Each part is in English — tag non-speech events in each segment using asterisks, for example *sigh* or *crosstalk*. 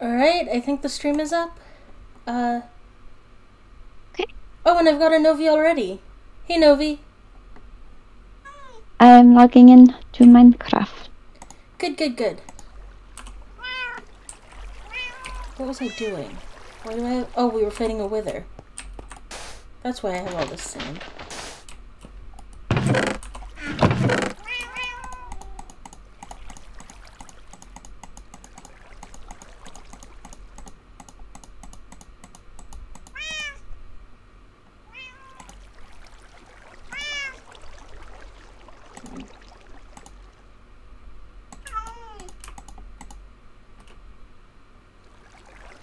Alright, I think the stream is up. Uh. Okay. Oh, and I've got a Novi already. Hey, Novi. I'm logging in to Minecraft. Good, good, good. What was I doing? Why do I. Oh, we were fighting a wither. That's why I have all this sand.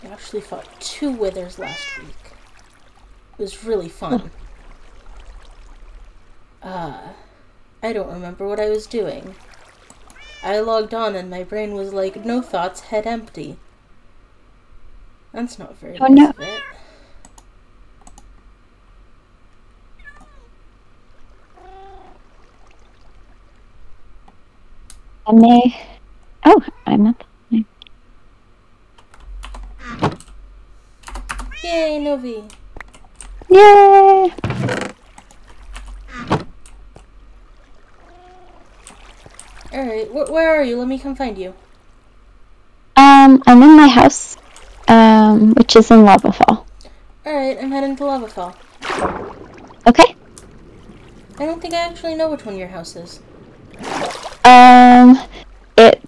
I actually fought two withers last week. It was really fun. Uh, I don't remember what I was doing. I logged on and my brain was like, no thoughts, head empty. That's not very Oh, nice no. And they. Oh, I'm up. Yay, Novi. Yay! Alright, wh- where are you? Let me come find you. Um, I'm in my house, um, which is in Lava Fall. Alright, I'm heading to Lava Fall. Okay. I don't think I actually know which one your house is. Um, it.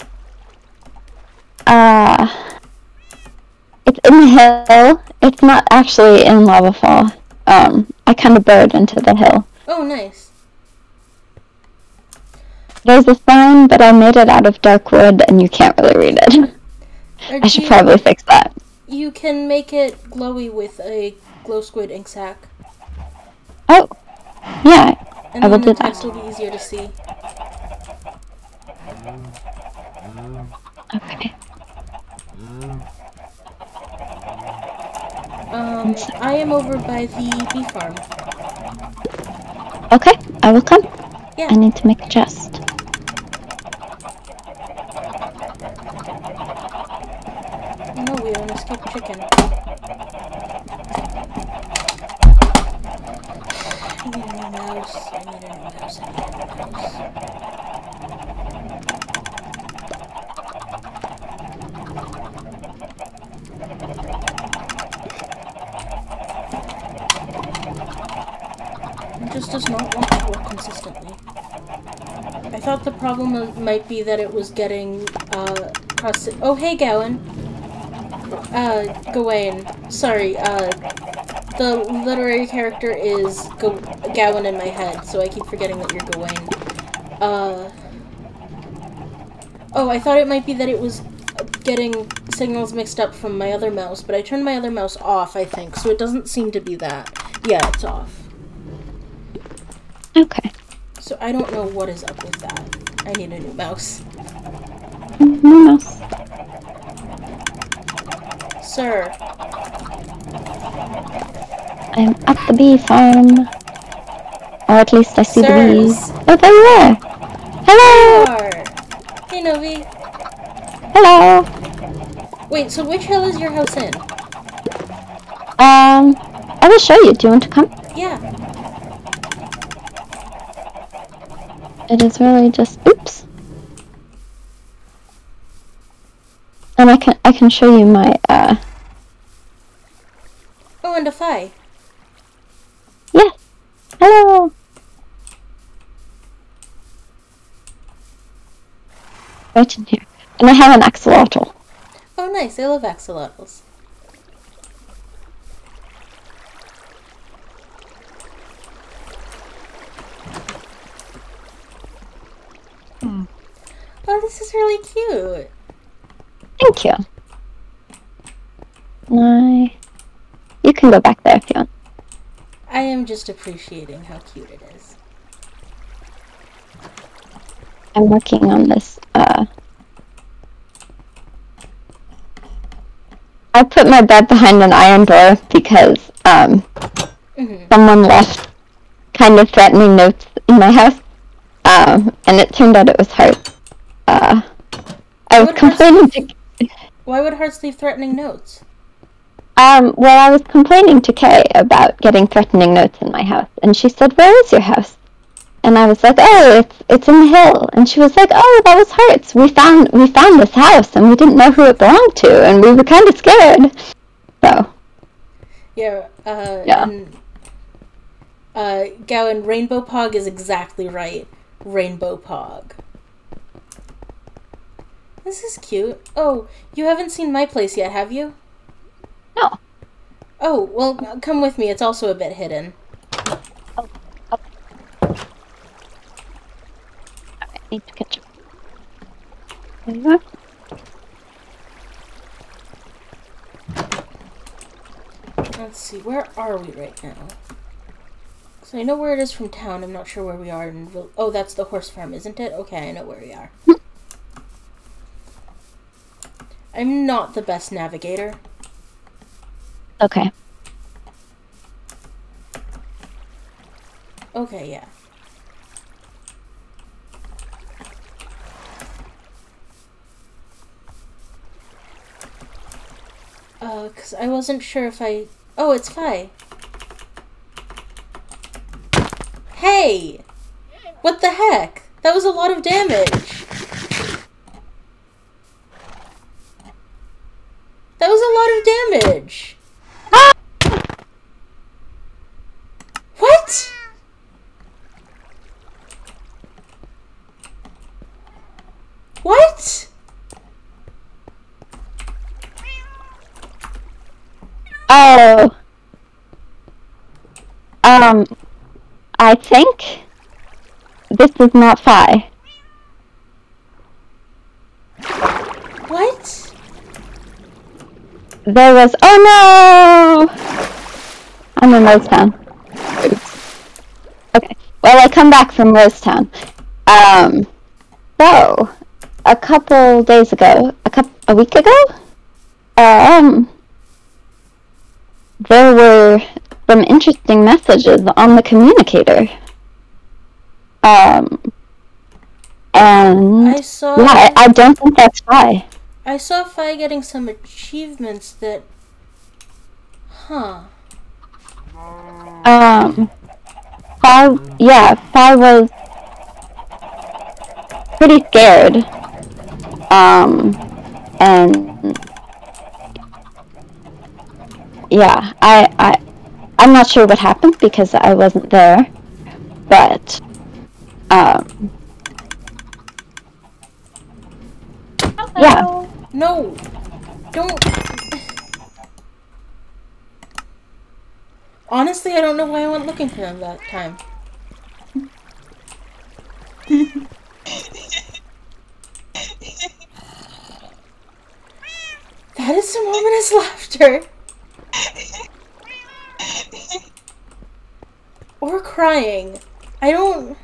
Uh. The hill. It's not actually in Lava Fall. Um, I kind of burrowed into the hill. Oh, nice. There's a sign, but I made it out of dark wood, and you can't really read it. Or I should you- probably fix that. You can make it glowy with a glow squid ink sac. Oh, yeah. And I will do the text that. will be easier to see. Okay. Um, I am over by the bee farm. Okay, I will come. Yeah. I need to make a chest. No, we have an escaped chicken. I need a new mouse. I need a new mouse. I need a new mouse. Just does not want to work consistently. I thought the problem might be that it was getting, uh, cross- Oh, hey, Gowan. Uh, Gawain. Sorry, uh, the literary character is Go- Gowan in my head, so I keep forgetting that you're Gawain. Uh, oh, I thought it might be that it was getting signals mixed up from my other mouse, but I turned my other mouse off, I think, so it doesn't seem to be that. Yeah, it's off. Okay. So I don't know what is up with that. I need a new mouse. No mouse. Sir, I'm at the bee farm. Or at least I see the Sirs. bees. Oh, there you are. Hello! are. Hey, Novi. Hello! Wait, so which hill is your house in? Um, I will show you. Do you want to come? Yeah. It is really just oops. And I can I can show you my uh Oh, and a Fi. yeah. Hello. Right in here. And I have an axolotl. Oh, nice. I love axolotls. Oh, this is really cute. Thank you. I you can go back there if you want. I am just appreciating how cute it is. I'm working on this uh I put my bed behind an iron door because um hmm someone left kind of threatening notes in my house. Um, and it turned out it was her. Uh, I was complaining to Why would Hearts leave threatening notes? Um, well, I was complaining to Kay about getting threatening notes in my house, and she said, "Where is your house?" And I was like, "Oh, it's it's in the hill." And she was like, "Oh, that was Hearts. We found we found this house, and we didn't know who it belonged to, and we were kind of scared." So Yeah, uh, Yeah. and, uh, Gowan, Rainbow Pog is exactly right. Rainbow Pog. This is cute. Oh, you haven't seen my place yet, have you? no, Oh, well, come with me. It's also a bit hidden. Oh, oh. I need to catch up. There you are. Let's see, where are we right now? So I know where it is from town. I'm not sure where we are in. Oh, that's the horse farm, isn't it? Okay, I know where we are. Hmm. I'm not the best navigator. Okay. Okay, yeah. Uh, cause I wasn't sure if I. Oh, it's Fi. Hey! What the heck? That was a lot of damage. That was a lot of damage. *gasps* What? What? Oh. Um, I think this is not Phi. What? There was. Oh no! I'm in Rosetown. Oops. Okay. Well, I come back from Rosetown. Um, so a couple days ago, a couple, a week ago, um, there were some interesting messages on the communicator. Um, and I saw. yeah, I, I don't think that's Phi. I saw Fi getting some achievements that. Huh. Um, Phi, yeah, Phi was pretty scared. Um, and yeah, I, I, I'm not sure what happened because I wasn't there, but um, yeah, No! Don't. Honestly, I don't know why I went looking for them that time. that is some ominous laughter. Or crying. I don't.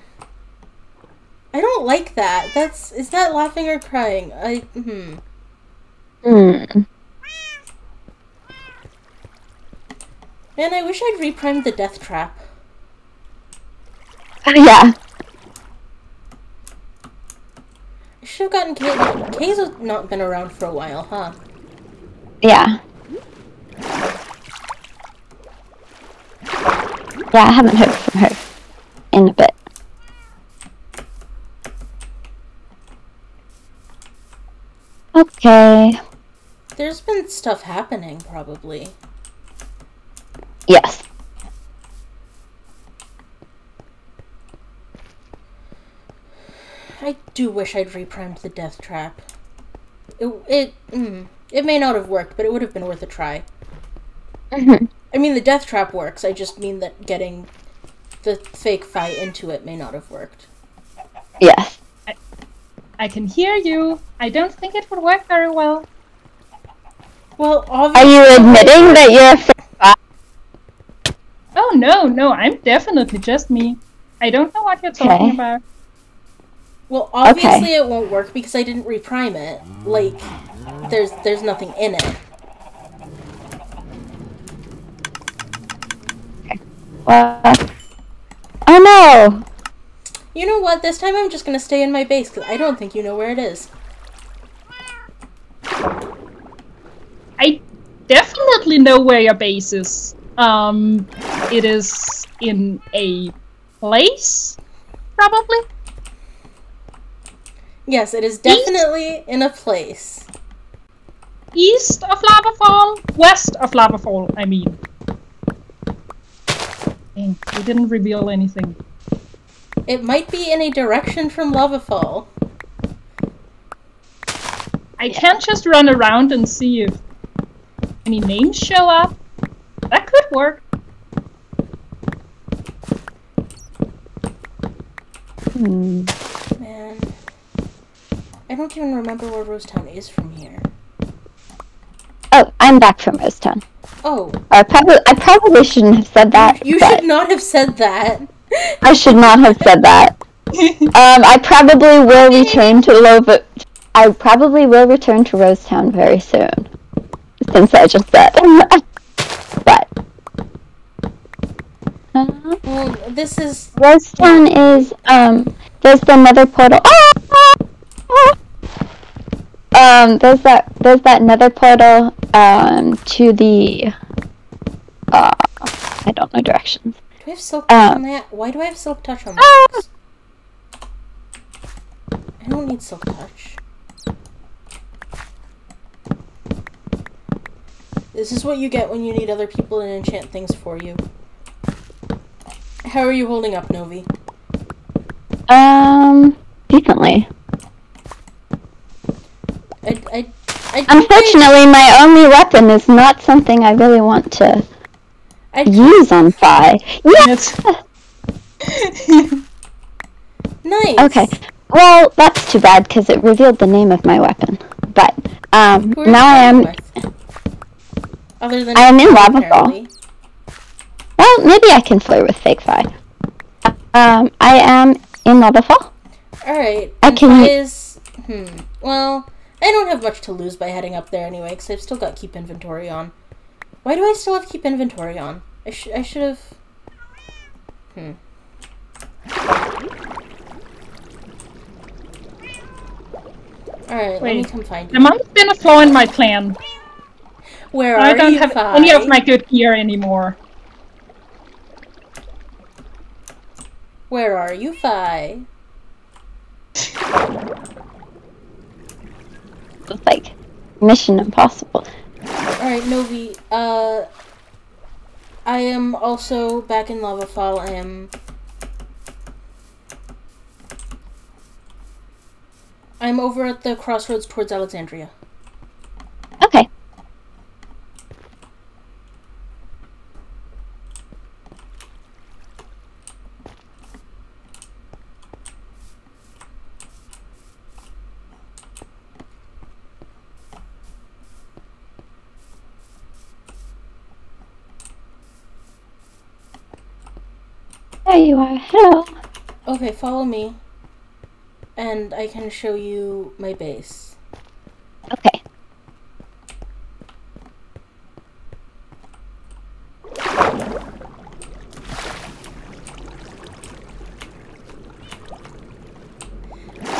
I don't like that. That's is that laughing or crying? I hmm. Hmm. Man, I wish I'd reprimed the death trap. *laughs* yeah. I should have gotten Kay. Kay's not been around for a while, huh? Yeah. Yeah, I haven't heard from her in a bit. Okay. There's been stuff happening, probably. Yes. I do wish I'd reprimed the death trap. It it mm, it may not have worked, but it would have been worth a try. Mhm. I mean, the death trap works. I just mean that getting the fake fight into it may not have worked. Yes. I can hear you. I don't think it would work very well. Well, Are you admitting that you're afraid? Oh no, no, I'm definitely just me. I don't know what you're talking Okay. about. Well, obviously it won't work because I didn't reprime it. Like, there's there's nothing in it. What? Oh no! You know what? This time I'm just gonna stay in my base because I don't think you know where it is. Definitely know where your base is. Um, it is in a place, probably. Yes, it is definitely in a place. East of Lava Fall, west of Lava Fall. I mean. Dang, we didn't reveal anything. It might be in a direction from Lava Fall. I can't just run around and see if any names show up. That could work. Hmm. Man. I don't even remember where Rosetown is from here. Oh, I'm back from Rosetown. Oh, I probably I probably shouldn't have said that. you should not have said that. I should not have said that. *laughs* Um, I probably will return to Lova. I probably will return to Rosetown very soon, since I just said. *laughs* but uh, Well, this is Rosetown is um. There's the Nether portal. Ah! Um, there's that there's that Nether portal um to the uh I don't know directions. Do I have silk touch Uh, on that? Why do I have silk touch on Ah! I don't need silk touch. This is what you get when you need other people to enchant things for you. How are you holding up, Novi? Um, decently. I, I, I Unfortunately, my only weapon is not something I really want to use on Fi. It's- *laughs* nice. Okay. Well, that's too bad because it revealed the name of my weapon. But um, Who are you now I am. with? Other than I am in Lava Fall. apparently. Well, maybe I can flirt with Fake Fi. Um, I am in Lava Fall. Alright. I can- Fi is. Hmm. Well, I don't have much to lose by heading up there anyway, because I've still got keep inventory on. Why do I still have keep inventory on? I should. I should have. Hmm. Alright, let me Wait. come find there you. might have been a flaw in my plan. Where I don't you, have Fi? any of my good gear anymore. Where are you, Fi? It's like Mission Impossible. Alright, Novi, uh. I am also back in Lava Fall. I am. I'm over at the crossroads towards Alexandria. Okay. There you are. Hello. Okay, follow me. And I can show you my base. Okay.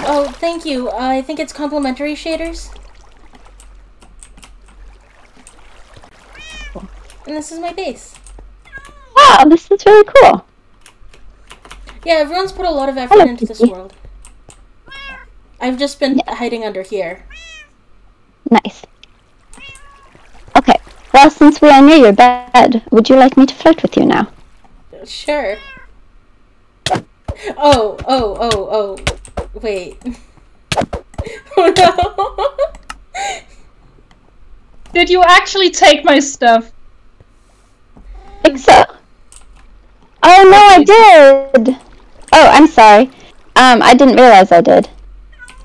Oh, thank you. I think it's complimentary shaders. And this is my base. Wow, this is really cool. Yeah, everyone's put a lot of effort Hello, into this Kiki. world. I've just been hiding under here. Nice. Okay. Well, since we are near your bed, would you like me to flirt with you now? Sure. Oh, oh, oh, oh. Wait. oh *laughs* no. Did you actually take my stuff? think so. Oh no, I did. Oh, I'm sorry. Um, I didn't realize I did.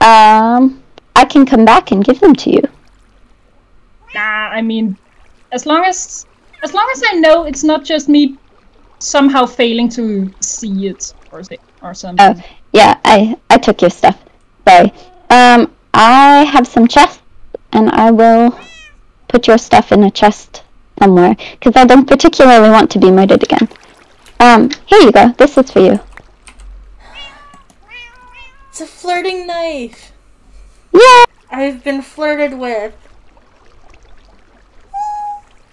Um, I can come back and give them to you. Nah, I mean, as long as as long as I know it's not just me somehow failing to see it or say, or something. Oh, yeah, I I took your stuff. Sorry. Um, I have some chests, and I will put your stuff in a chest somewhere because I don't particularly want to be murdered again. Um, here you go. This is for you. It's a flirting knife. Yeah. I've been flirted with.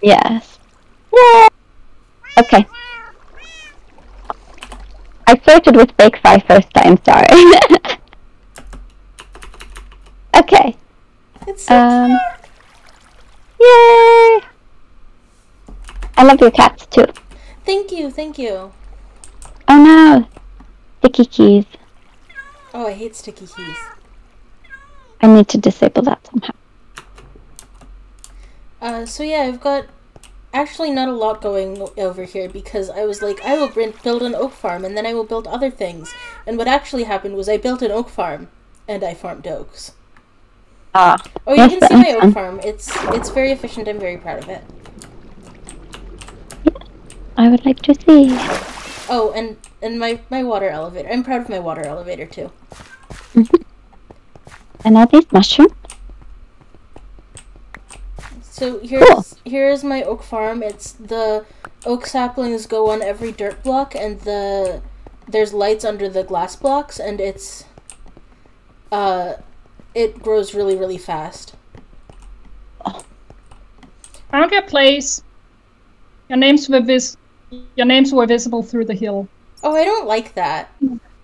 Yes. Yeah. Okay. I flirted with Fake Fi first time, sorry. *laughs* okay. It's so Um. cute. Yay! I love your cats too. Thank you, thank you. Oh no! Sticky keys. Oh, I hate sticky keys. I need to disable that somehow. Uh, so yeah, I've got actually not a lot going over here because I was like, I will build an oak farm and then I will build other things. And what actually happened was I built an oak farm and I farmed oaks. Ah. Oh, you can see my oak fun. farm. It's it's very efficient. I'm very proud of it. I would like to see. Oh, and and my my water elevator. I'm proud of my water elevator too. And all these mushrooms? So here's here's my oak farm. It's the oak saplings go on every dirt block, and the there's lights under the glass blocks, and it's uh, it grows really really fast. Found your place. Your names were vis- Your names were visible through the hill. Oh, I don't like that.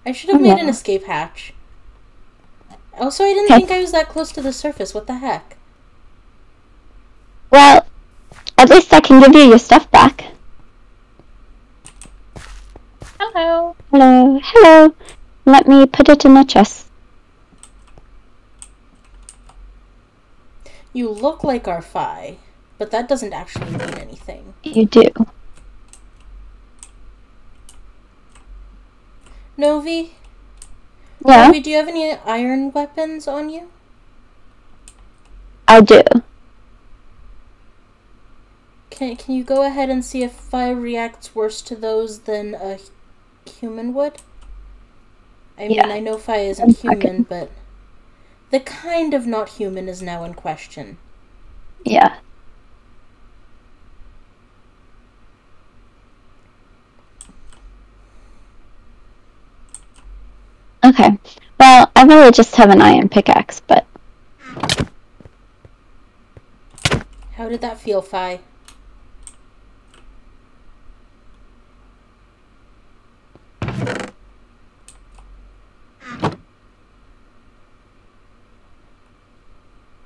I should have Oh, made an escape hatch. Also, I didn't think I was that close to the surface. What the heck? Well, at least I can give you your stuff back. Hello. Hello, hello. Let me put it in a chest. You look like our Phi, but that doesn't actually mean anything. You do. Novi, Yeah, Novi, do you have any iron weapons on you? I do. Can Can you go ahead and see if Phi reacts worse to those than a human would? I mean, I know Phi isn't human, but the kind of not human is now in question. Yeah. Okay. Well, I really just have an iron pickaxe, but How did that feel, Phi?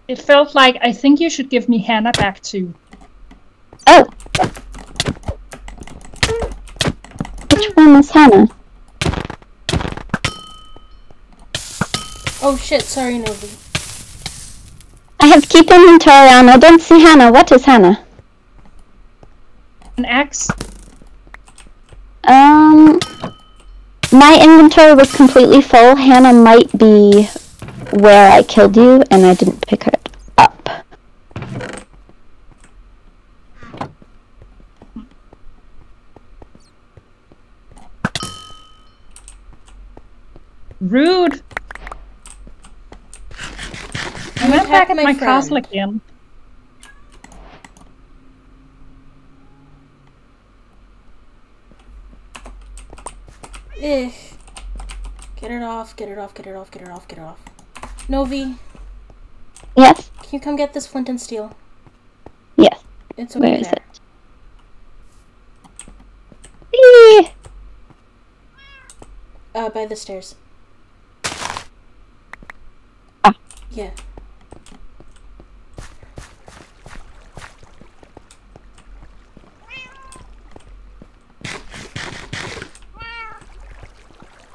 It felt like I think you should give me Hannah back too. oh. Which one is Hannah? Oh shit! Sorry, Novi. I have keep inventory on. I don't see Hannah. What is Hannah? An axe. Um, my inventory was completely full. Hannah might be where I killed you, and I didn't pick her up. Rude. I went attacked back at my my, friend. castle again. Ugh. Get it off, get it off, get it off, get it off, get it off. Novi, Yes, can you come get this flint and steel? yes. It's over Where is there. it? Eee. Uh, by the stairs. Ah. Yeah.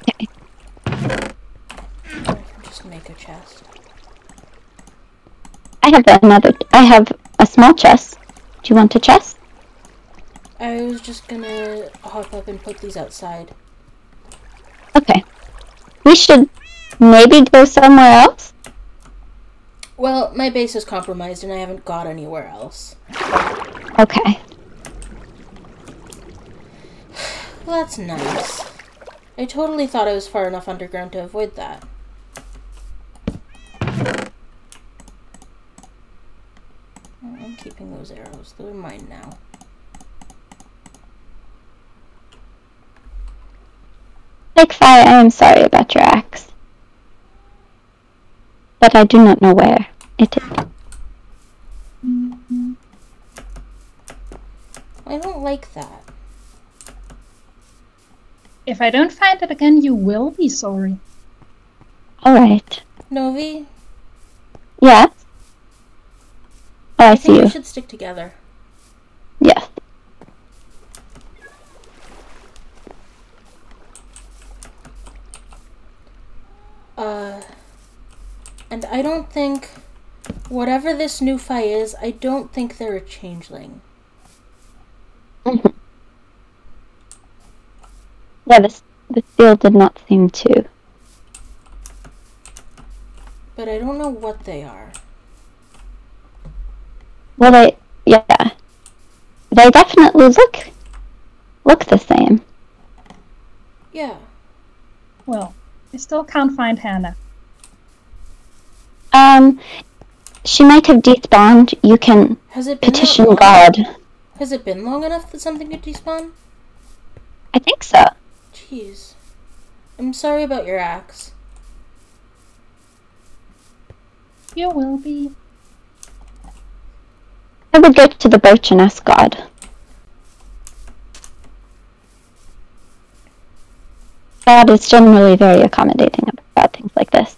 Okay. I can just make a chest. I have another. I have a small chest. Do you want a chest? I was just gonna hop up and put these outside. Okay. We should maybe go somewhere else. Well, my base is compromised and I haven't got anywhere else. Okay. Well, *sighs* that's nice. I totally thought I was far enough underground to avoid that. I'm keeping those arrows. They're mine now. Take fire. I am sorry about your axe, but I do not know where it is. I don't like that. If I don't find it again, you will be sorry. Alright. Novi, Yeah? Oh, I I see think we should stick together. Yes. Uh, and I don't think, whatever this new Fi is, I don't think they're a changeling. Mhm. Yeah, this the field did not seem to. But I don't know what they are. Well, they yeah, they definitely look look the same. Yeah. Well, I still can't find Hannah. Um, she might have despawned. You can Has it petition long? God. Has it been long enough that something could despawn? I think so. Jeez. I'm sorry about your axe. You will be. I would go to the birch and ask God. God is generally very accommodating about things like this.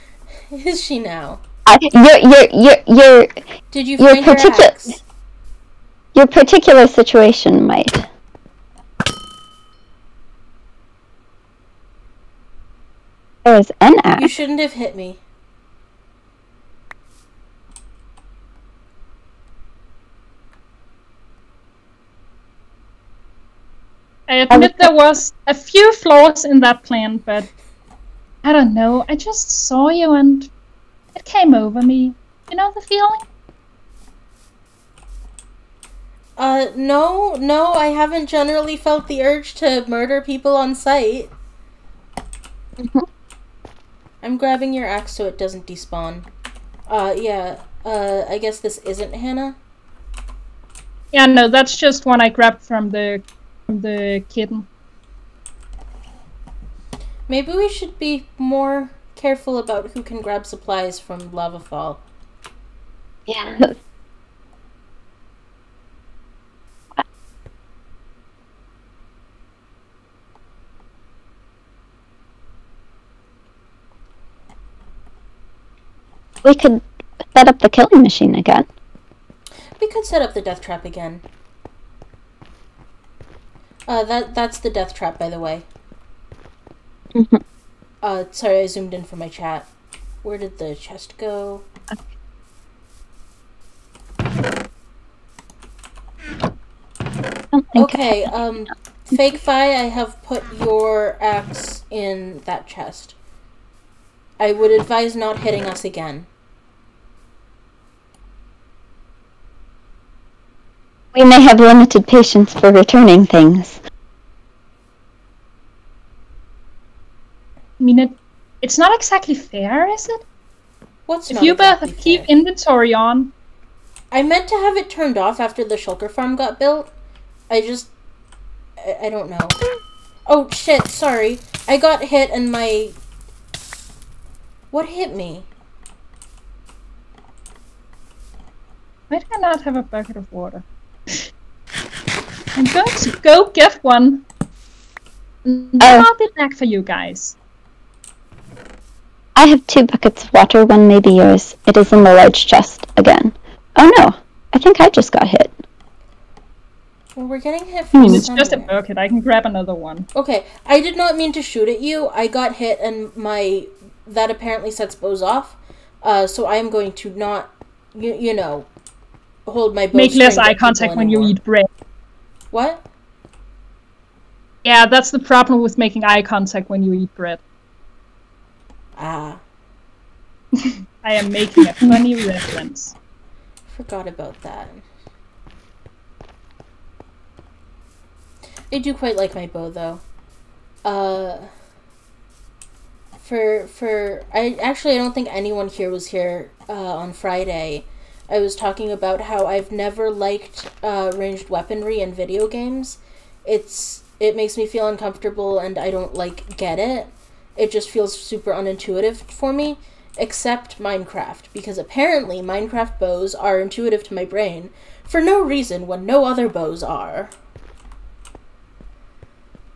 *laughs* Is she now? I, your your your your Did you Your find your particu- axe? your particular situation might. There is an You shouldn't have hit me. I admit there was a few flaws in that plan, but I don't know. I just saw you and it came over me. You know the feeling? Uh, no, no, I haven't generally felt the urge to murder people on sight. Mhm. I'm grabbing your axe so it doesn't despawn. Uh, yeah, uh, I guess this isn't Hannah. Yeah, no, that's just one I grabbed from the the kitten. Maybe we should be more careful about who can grab supplies from Lava Fall. Yeah. We could set up the killing machine again. We could set up the death trap again. Uh, that that's the death trap, by the way. Mhm. Uh, sorry, I zoomed in for my chat. Where did the chest go? Don't think I Okay, um, Fake Fi, I have put your axe in that chest. I would advise not hitting us again. We may have limited patience for returning things. I mean, it, it's not exactly fair, is it? What's If not you both exactly keep fair? inventory on, I meant to have it turned off after the shulker farm got built. I just. I, I don't know. Oh shit, sorry. I got hit and my. What hit me? why do I not have a bucket of water? I'm going to go get one. And then Oh. I'll be back for you guys. I have two buckets of water, one may be yours. It is in the large chest again. Oh no, I think I just got hit. Well, we're getting hit I from mean, it's just a bucket. I can grab another one. Okay, I did not mean to shoot at you. I got hit and my. That apparently sets bows off. Uh, so I am going to not. You, you know. Hold my bow Make less eye contact when you eat bread. What? Yeah, that's the problem with making eye contact when you eat bread. Ah, *laughs* I am making a funny reference. forgot about that. I do quite like my bow though. Uh for for I actually I don't think anyone here was here uh, on Friday. I was talking about how I've never liked uh, ranged weaponry in video games. It's it makes me feel uncomfortable and I don't like get it. It just feels super unintuitive for me. except Minecraft, because apparently Minecraft bows are intuitive to my brain for no reason when no other bows are.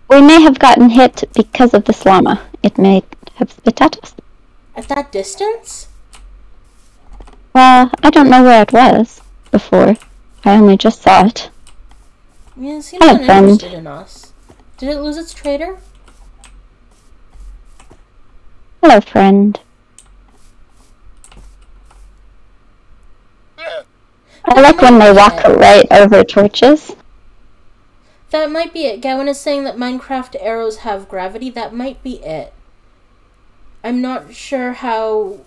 We may have gotten hit because of this llama. It may have spit at us. At that distance? Well, I don't know where it was before. I only just saw it. Yeah, it seems Hello, uninterested friend. in us. Did it lose its trader? Hello, friend. I like when they walk right over torches. That might be it. Gowan is saying that Minecraft arrows have gravity. That might be it. I'm not sure how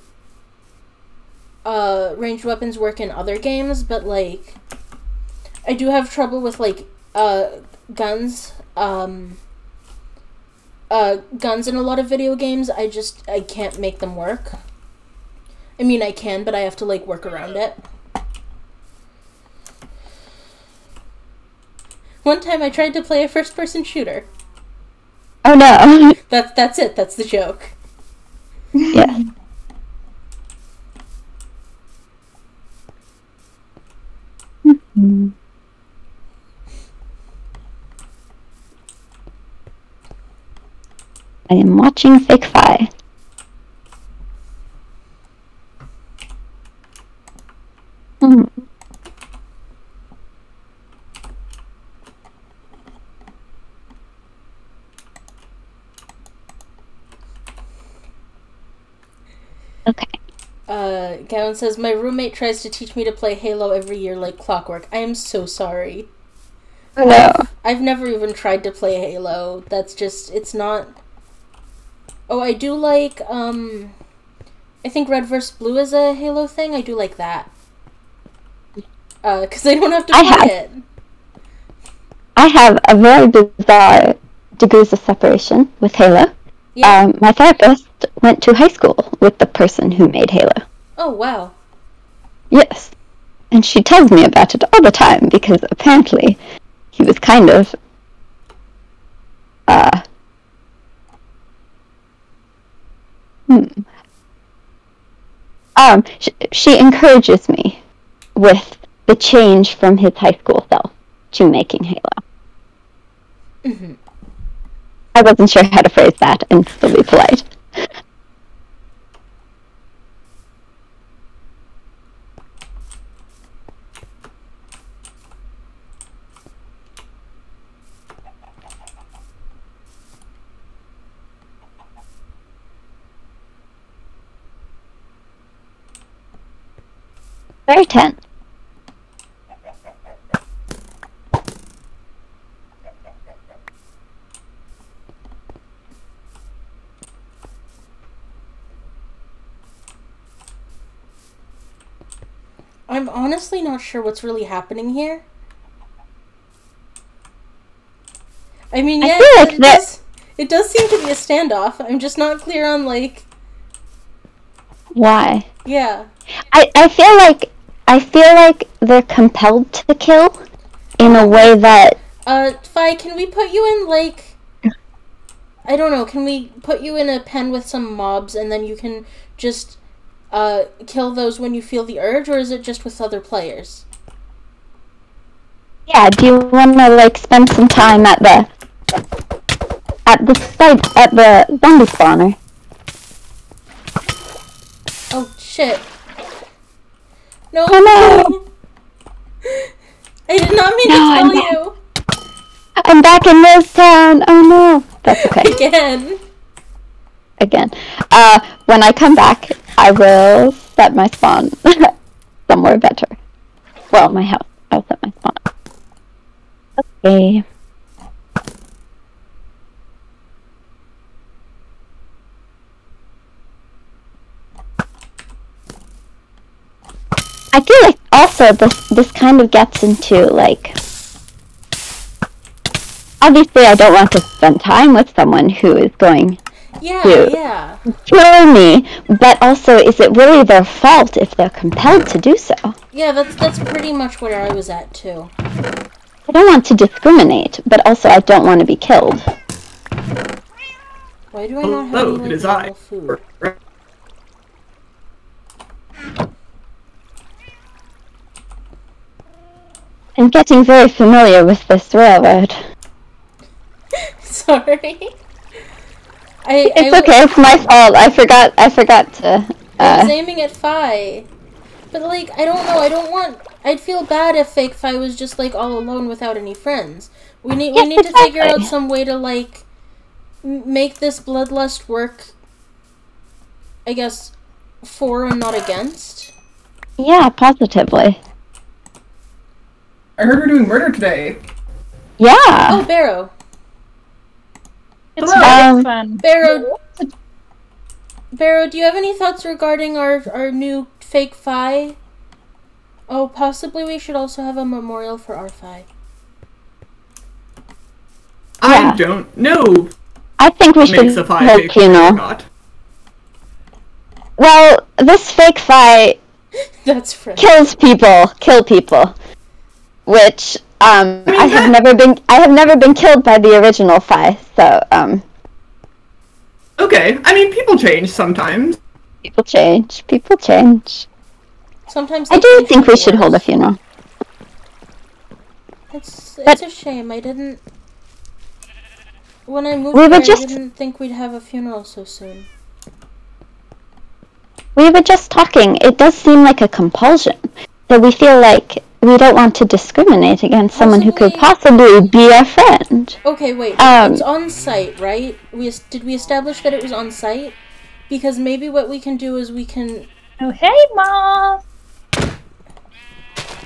uh, ranged weapons work in other games, but like, I do have trouble with like uh, guns. Um, uh, guns in a lot of video games. I just I can't make them work. I mean, I can, but I have to like work around it. One time I tried to play a first person shooter. Oh no. *laughs* That's that's it. That's the joke. yes. Mhm. I am watching Fake Fi. Hmm. Okay. Uh, Gowan says my roommate tries to teach me to play Halo every year like clockwork. I am so sorry. No. I've never even tried to play Halo. That's just it's not. Oh, I do like um. I think Red vs Blue is a Halo thing. I do like that. Uh, because I don't have to I play have. it. I have a very bizarre degrees of separation with Halo. Yeah. Um, my therapist went to high school with the person who made Halo. oh wow. Yes. And she tells me about it all the time because apparently he was kind of uh hmm. Um she, she encourages me with the change from his high school self to making Halo. hmm I wasn't sure how to phrase that and still be polite. Very tense. I'm honestly not sure what's really happening here. I mean, I yeah, feel like it, that- does, it does seem to be a standoff. I'm just not clear on like, Why? yeah. I, I feel like I feel like they're compelled to kill in a way that Uh, Fi, can we put you in like, I don't know, can we put you in a pen with some mobs and then you can just uh kill those when you feel the urge, or is it just with other players? Yeah, do you wanna like spend some time at the at the site at the zombie spawner? Oh shit! No. Oh, *laughs* no. I did not mean No, to I'm back. you I'm back in this Town! Oh no. That's okay. again. Again. Uh when I come back I will set my spawn *laughs* somewhere better. Well, my house. I'll set my spawn. Okay. I feel like also this this kind of gets into like obviously I don't want to spend time with someone who is going Yeah, Cute. yeah. kill me, but also is it really their fault if they're compelled to do so? Yeah, that's that's pretty much where I was at too. I don't want to discriminate, but also I don't want to be killed. Why do I not Hello, have it is I. Food? I'm getting very familiar with this railroad. *laughs* Sorry. I, it's I, okay. It's my fault. I forgot. I forgot to. Uh, I was aiming at Phi, but like I don't know. I don't want I'd feel bad if fake Fi was just like all alone without any friends. We need. Yes, we need to figure out some way to like make this bloodlust work. I guess for and not against. yeah, positively. I heard we're doing murder today. Yeah. Oh, Beroe. It's Hello. very Um, fun. Beroe. Beroe, do you have any thoughts regarding our our new fake Fi? Oh, possibly we should also have a memorial for our Fi. Yeah. I don't know. I think we should Makes a five hold big or funeral. not. Well, this fake fight *laughs* That's French. kills people. Kill people. Which um, I mean, I have that- never been. I have never been killed by the original five. So um, Okay, I mean, people change sometimes. people change. People change. Sometimes I do think we the should hold a funeral. It's But- a shame. I didn't. When I moved We were here, just- I didn't think we'd have a funeral so soon. We were just talking. It does seem like a compulsion. So we feel like we don't want to discriminate against someone who could possibly be our friend. Okay, wait. Um, it's on site, right? We did we establish that it was on site? Because maybe what we can do is we can. Oh, hey, Mom!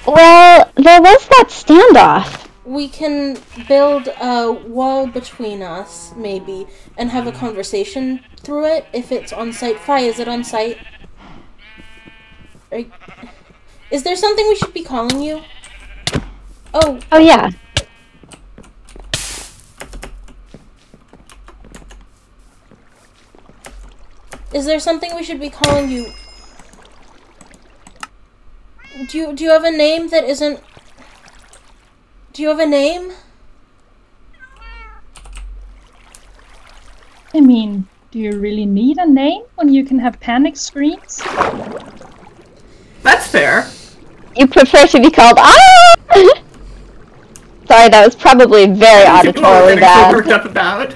Well, there was that standoff. We can build a wall between us, maybe, and have a conversation through it if it's on site. Fi, is it on site? Are- Is there something we should be calling you? Oh, Oh yeah. Is there something we should be calling you? Do you do you have a name that isn't? Do you have a name? I mean, do you really need a name when you can have panic screams? That's fair. You prefer to be called ah? *laughs* Sorry, that was probably very People are auditorily getting so worked bad. up about.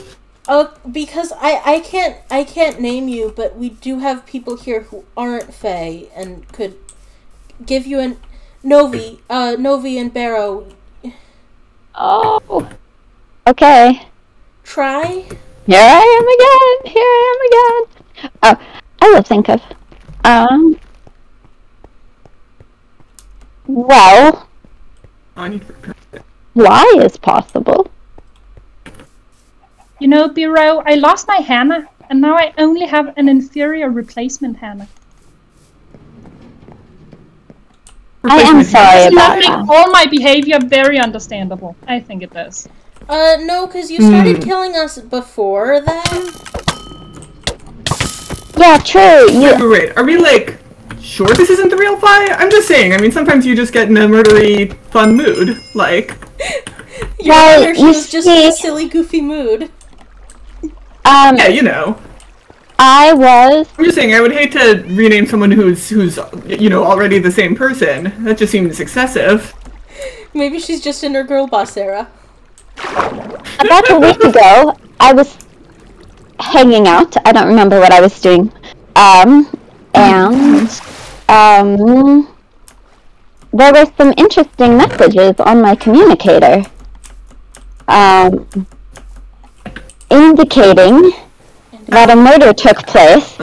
*laughs* Oh, because I I can't I can't name you, but we do have people here who aren't Fae and could give you an Novvy, uh, Novvy and Beroe. Oh. Okay. Try. Here I am again. Here I am again. Oh, I will think of. Um. Well, I need to why is possible? You know, Beroe, I lost my Hannah, and now I only have an inferior replacement Hannah. I am sorry Does about that make all my behavior very understandable? I think it does. Uh, no, because you started Hmm. killing us before that. Yeah, true. Wait, You. wait, wait. Are we like sure this isn't the real Fi? I'm just saying. I mean, sometimes you just get in a murdery, fun mood. Like, *laughs* Your Well, Honor, she you was just in a silly, goofy mood. Um, yeah, you know. I was. I'm just saying. I would hate to rename someone who's who's you know already the same person. That just seems excessive. Maybe she's just in her girl boss era. About a week ago, I was hanging out. I don't remember what I was doing. Um, and um, there were some interesting messages on my communicator, um, indicating that a murder took place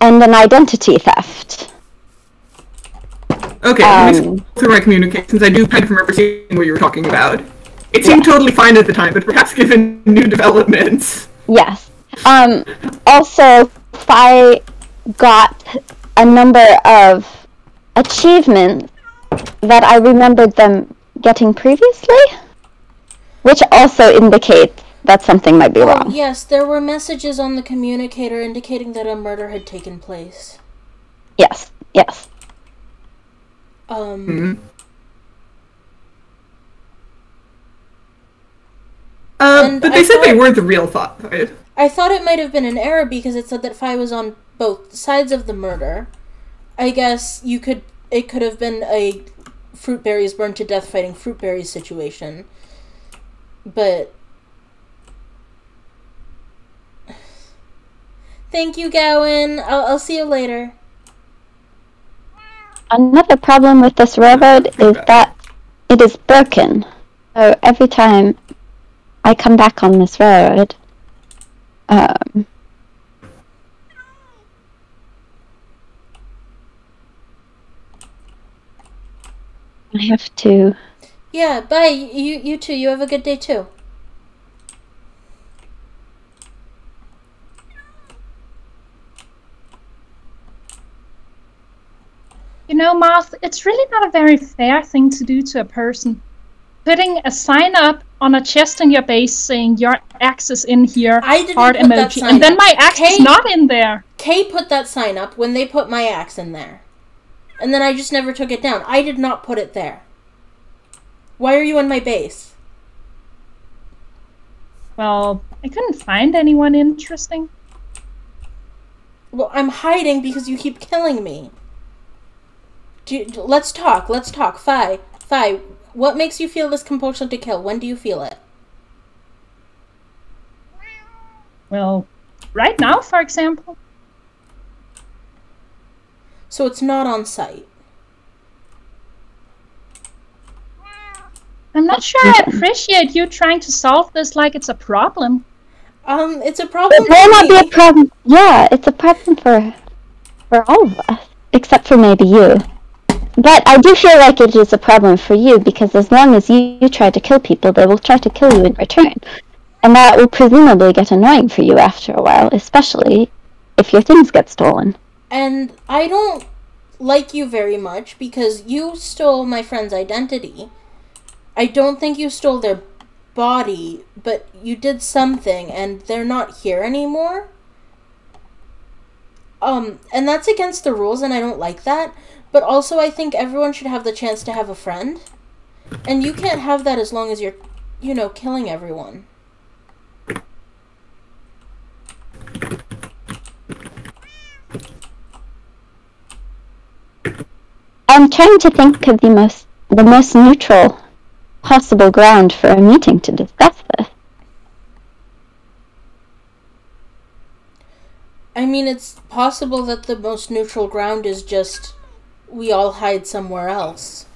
and an identity theft. Okay, let me Um, through my communications. I do kind of remember seeing what you were talking about. It seemed totally fine at the time, but perhaps given *laughs* new developments. Yes. Um, also, I got a number of achievements that I remembered them getting previously, which also indicates that something might be Oh, wrong. yes, there were messages on the communicator indicating that a murder had taken place. Yes, yes. Um, Hmm. Uh, And but I they said they weren't the real Fi, right? I thought it might have been an error because it said that Fi was on both sides of the murder. I guess you could it could have been a fruit berries burned to death fighting fruit berries situation. But thank you, Gowan. I'll, I'll see you later. Another problem with this railroad is that it is broken. So every time I come back on this railroad, um, I have to. Yeah, bye. You you too. You have a good day too. Know, Moth, it's really not a very fair thing to do to a person. Putting a sign up on a chest in your base saying your axe is in here, I didn't heart put that emoji, sign and then my axe is not in there. Kay put that sign up when they put my axe in there. And then I just never took it down. I did not put it there. Why are you in my base? Well, I couldn't find anyone interesting. Well, I'm hiding because you keep killing me. Do you, let's talk. Let's talk. Fi, Fi, what makes you feel this compulsion to kill? When do you feel it? Well, right now, for example. So it's not on site. I'm not sure I appreciate you trying to solve this like it's a problem. Um, it's a problem. It may not be a problem. Yeah, it's a problem for for all of us, except for maybe you. But I do feel like it is a problem for you because as long as you, you try to kill people, they will try to kill you in return, and that will presumably get annoying for you after a while, especially if your things get stolen. And I don't like you very much because you stole my friend's identity. I don't think you stole their body, but you did something and they're not here anymore. Um, and that's against the rules and I don't like that. But also I think everyone should have the chance to have a friend. And you can't have that as long as you're, you know, killing everyone. I'm trying to think of the most the most neutral possible ground for a meeting to discuss this. I mean, it's possible that the most neutral ground is just we all hide somewhere else.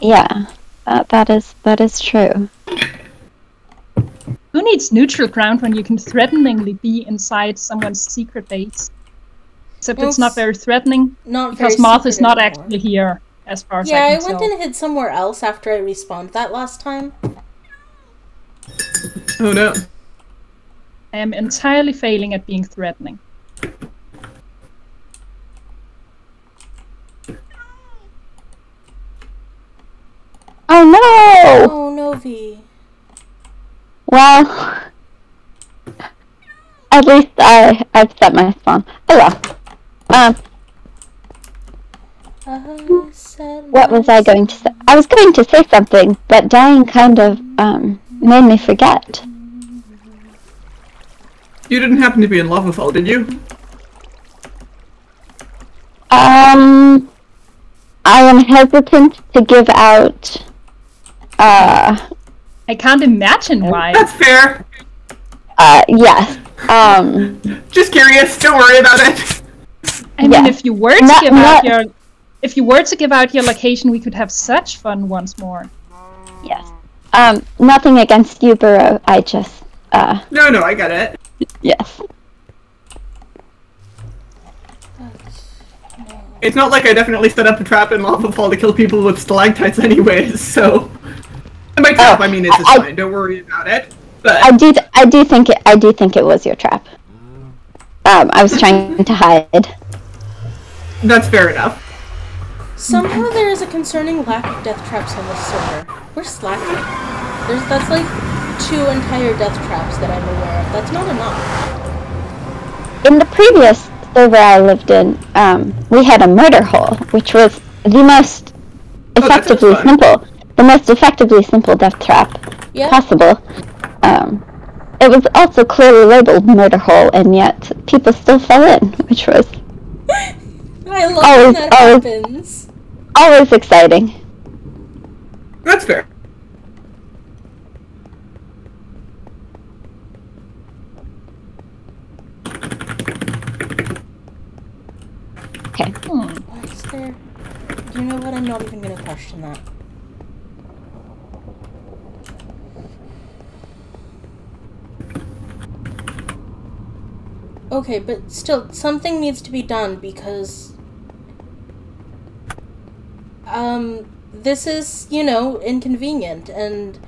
Yeah, that, that is that is true. Who needs neutral ground when you can threateningly be inside someone's secret base? Except Well, it's not very threatening Not because very Moth is not anymore. actually here, as far as Yeah, I I went tell. and hid somewhere else after I respawned that last time. Oh no. I am entirely failing at being threatening. Oh no! Oh no, V. Well, at least I I've set my spawn. Oh well. Um, what was I going to say? I was going to say something, but dying kind of um made me forget. You didn't happen to be in Lavafall, did you? Um, I am hesitant to give out. Uh, I can't imagine why. That's fair. uh, yes. Um, Just curious. Don't worry about it. I mean, Yeah. if you were to Not- give out your, if you were to give out your location, we could have such fun once more. yes. Um, nothing against you, Beroe. I just, uh, No, no, I get it. yes. It's not like I definitely set up a trap in Lavafall to kill people with stalactites *laughs* anyways, so... And by trap, Oh, I mean it's just I- fine, don't worry about it. But, I do, I do think it, I do think it was your trap. Um, I was trying to hide. that's fair enough. Somehow there is a concerning lack of death traps on this server. We're slacking. There's that's like two entire death traps that I'm aware of. That's not enough. In the previous server I lived in, um, we had a murder hole, which was the most Oh, that sounds effectively fun. simple, the most effectively simple death trap Yeah. possible. Um, it was also clearly labeled murder hole, and yet people still fell in, which was I *laughs* I love Always- when that always- happens. Always exciting. That's fair. Okay. Hmm. Why is there... Do You know what? I'm not even gonna question that. Okay, but still, something needs to be done because... Um, this is, you know, inconvenient, and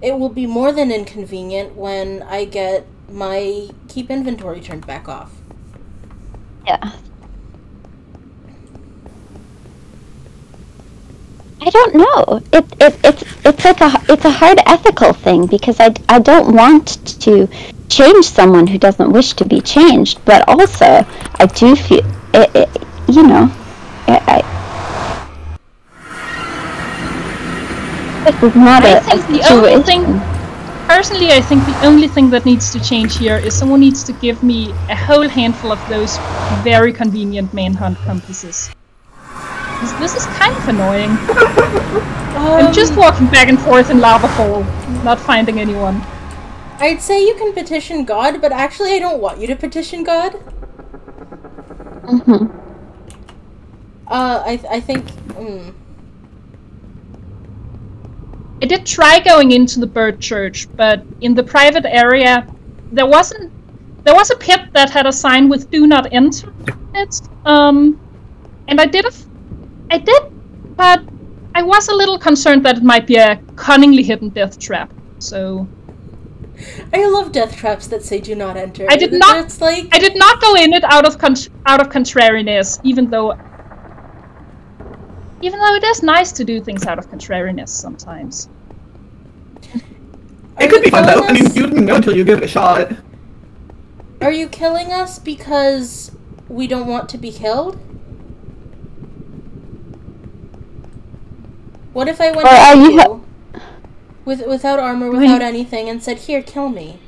it will be more than inconvenient when I get my keep inventory turned back off. Yeah. I don't know. It, it it's it's like a it's a hard ethical thing because I, I don't want to change someone who doesn't wish to be changed, but also I do feel it, it, you know I, I this is not I a, a think the only thing- Personally, I think the only thing that needs to change here is someone needs to give me a whole handful of those very convenient manhunt compasses. 'Cause This is kind of annoying. *laughs* I'm just Um, walking back and forth in lava Hole, not finding anyone. I'd say you can petition God, but actually, I don't want you to petition God. Mhm. Uh, I I think. Mm, I did try going into the bird church, but in the private area, there wasn't. There was a pit that had a sign with "Do not enter" it. Um, and I did. A I did, but I was a little concerned that it might be a cunningly hidden death trap. So I love death traps that say "Do not enter." I did not- It's like I did not go in it out of con- out of contrariness, even though. Even though it is nice to do things out of contrariness sometimes. Are It could be fun though. killing I mean, you wouldn't know until you give it a shot. Are you killing us because we don't want to be killed? What if I went Or are up uh, to you you with without armor, without anything, and said, "Here, kill me"?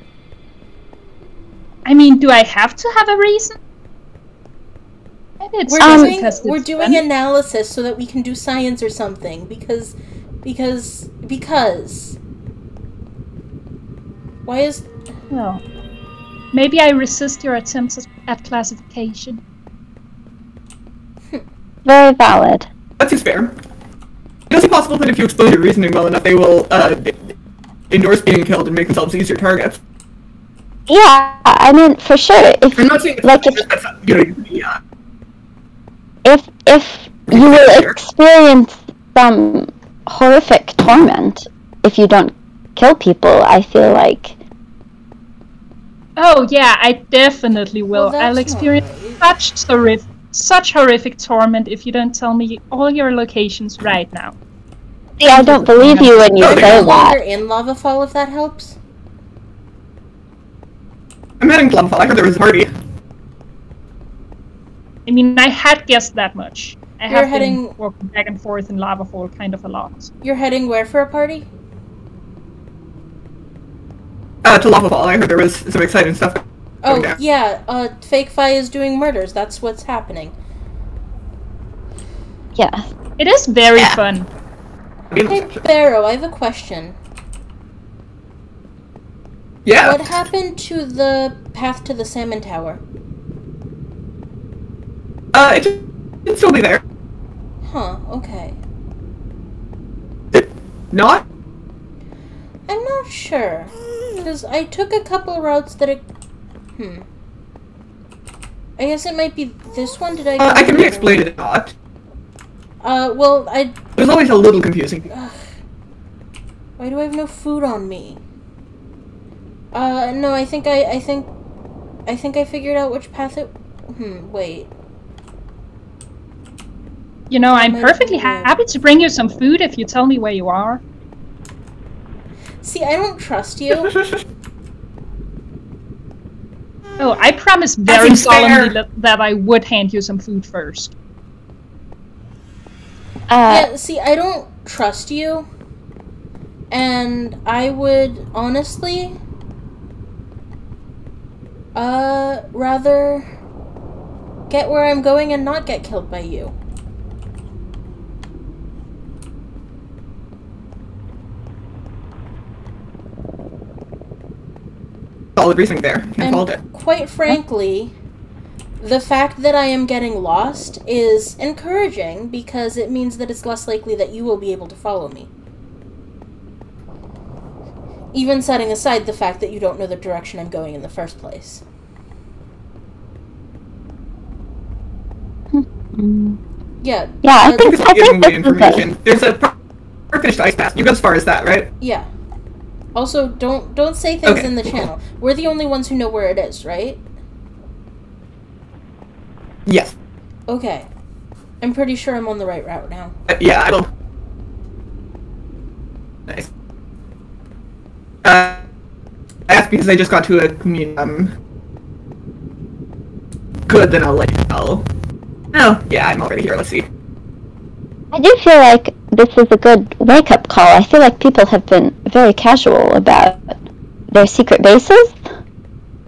I mean, do I have to have a reason? It's We're just doing we're doing fun. analysis so that we can do science or something because because because why is Well, maybe I resist your attempts at- at classification. *laughs* Very valid. That seems fair. It does seem possible that if you explain your reasoning well enough, they will uh, endorse being killed and make themselves easier targets. Yeah, I mean for sure. If I'm not saying it's like if that's, you know, yeah. if if you will experience some horrific torment if you don't kill people, I feel like Oh yeah, I definitely will. Well, I'll experience right. such horrific, such horrific torment if you don't tell me all your locations right now. see, I don't believe you when you No, I'm say no longer that. in lava fall if that helps? I'm heading to fall. I heard there was a party. I mean, I had guessed that much. I You're have heading- been walking back and forth in lava fall kind of a lot. You're heading where for a party? Uh, to Lava Fall. I heard there was some exciting stuff. Oh going yeah, uh, Fake Fi is doing murders. That's what's happening. Yeah. It is very Yeah. fun. Hey Beroe, I have a question. Yeah. What happened to the path to the salmon tower? Uh, it should it'd still be there. Huh. Okay. It, not? I'm not sure. Because I took a couple routes that it. Hmm. I guess it might be this one. Did I? Uh, I can wrong? re-explain it. Not. Uh, well, I. It was always a little confusing. Ugh. Why do I have no food on me? Uh, no. I think I. I think. I think I figured out which path it. Hmm. Wait. You know, I'm perfectly happy to bring you some food if you tell me where you are. See, I don't trust you. *laughs* Oh, I promise That very seems solemnly that, that I would hand you some food first. Uh, yeah. See, I don't trust you. And I would honestly. Uh, rather. get where I'm going and not get killed by you. Solid reasoning there. Can And called it. quite frankly, the fact that I am getting lost is encouraging because it means that it's less likely that you will be able to follow me. Even setting aside the fact that you don't know the direction I'm going in the first place. Mm. Yeah. Yeah, I think I think away this is a, information. There's a pro- finished ice path. You go as far as that, right? Yeah. Also, don't don't say things Okay, in the channel. We're the only ones who know where it is, right? Yes. Okay. I'm pretty sure I'm on the right route now. Uh, yeah, I don't. Nice. Uh, I asked because I just got to a commun- um. Good, then I'll let you know. Oh, yeah, I'm already here. Let's see. I do feel like this is a good wake up call. I feel like people have been very casual about their secret bases.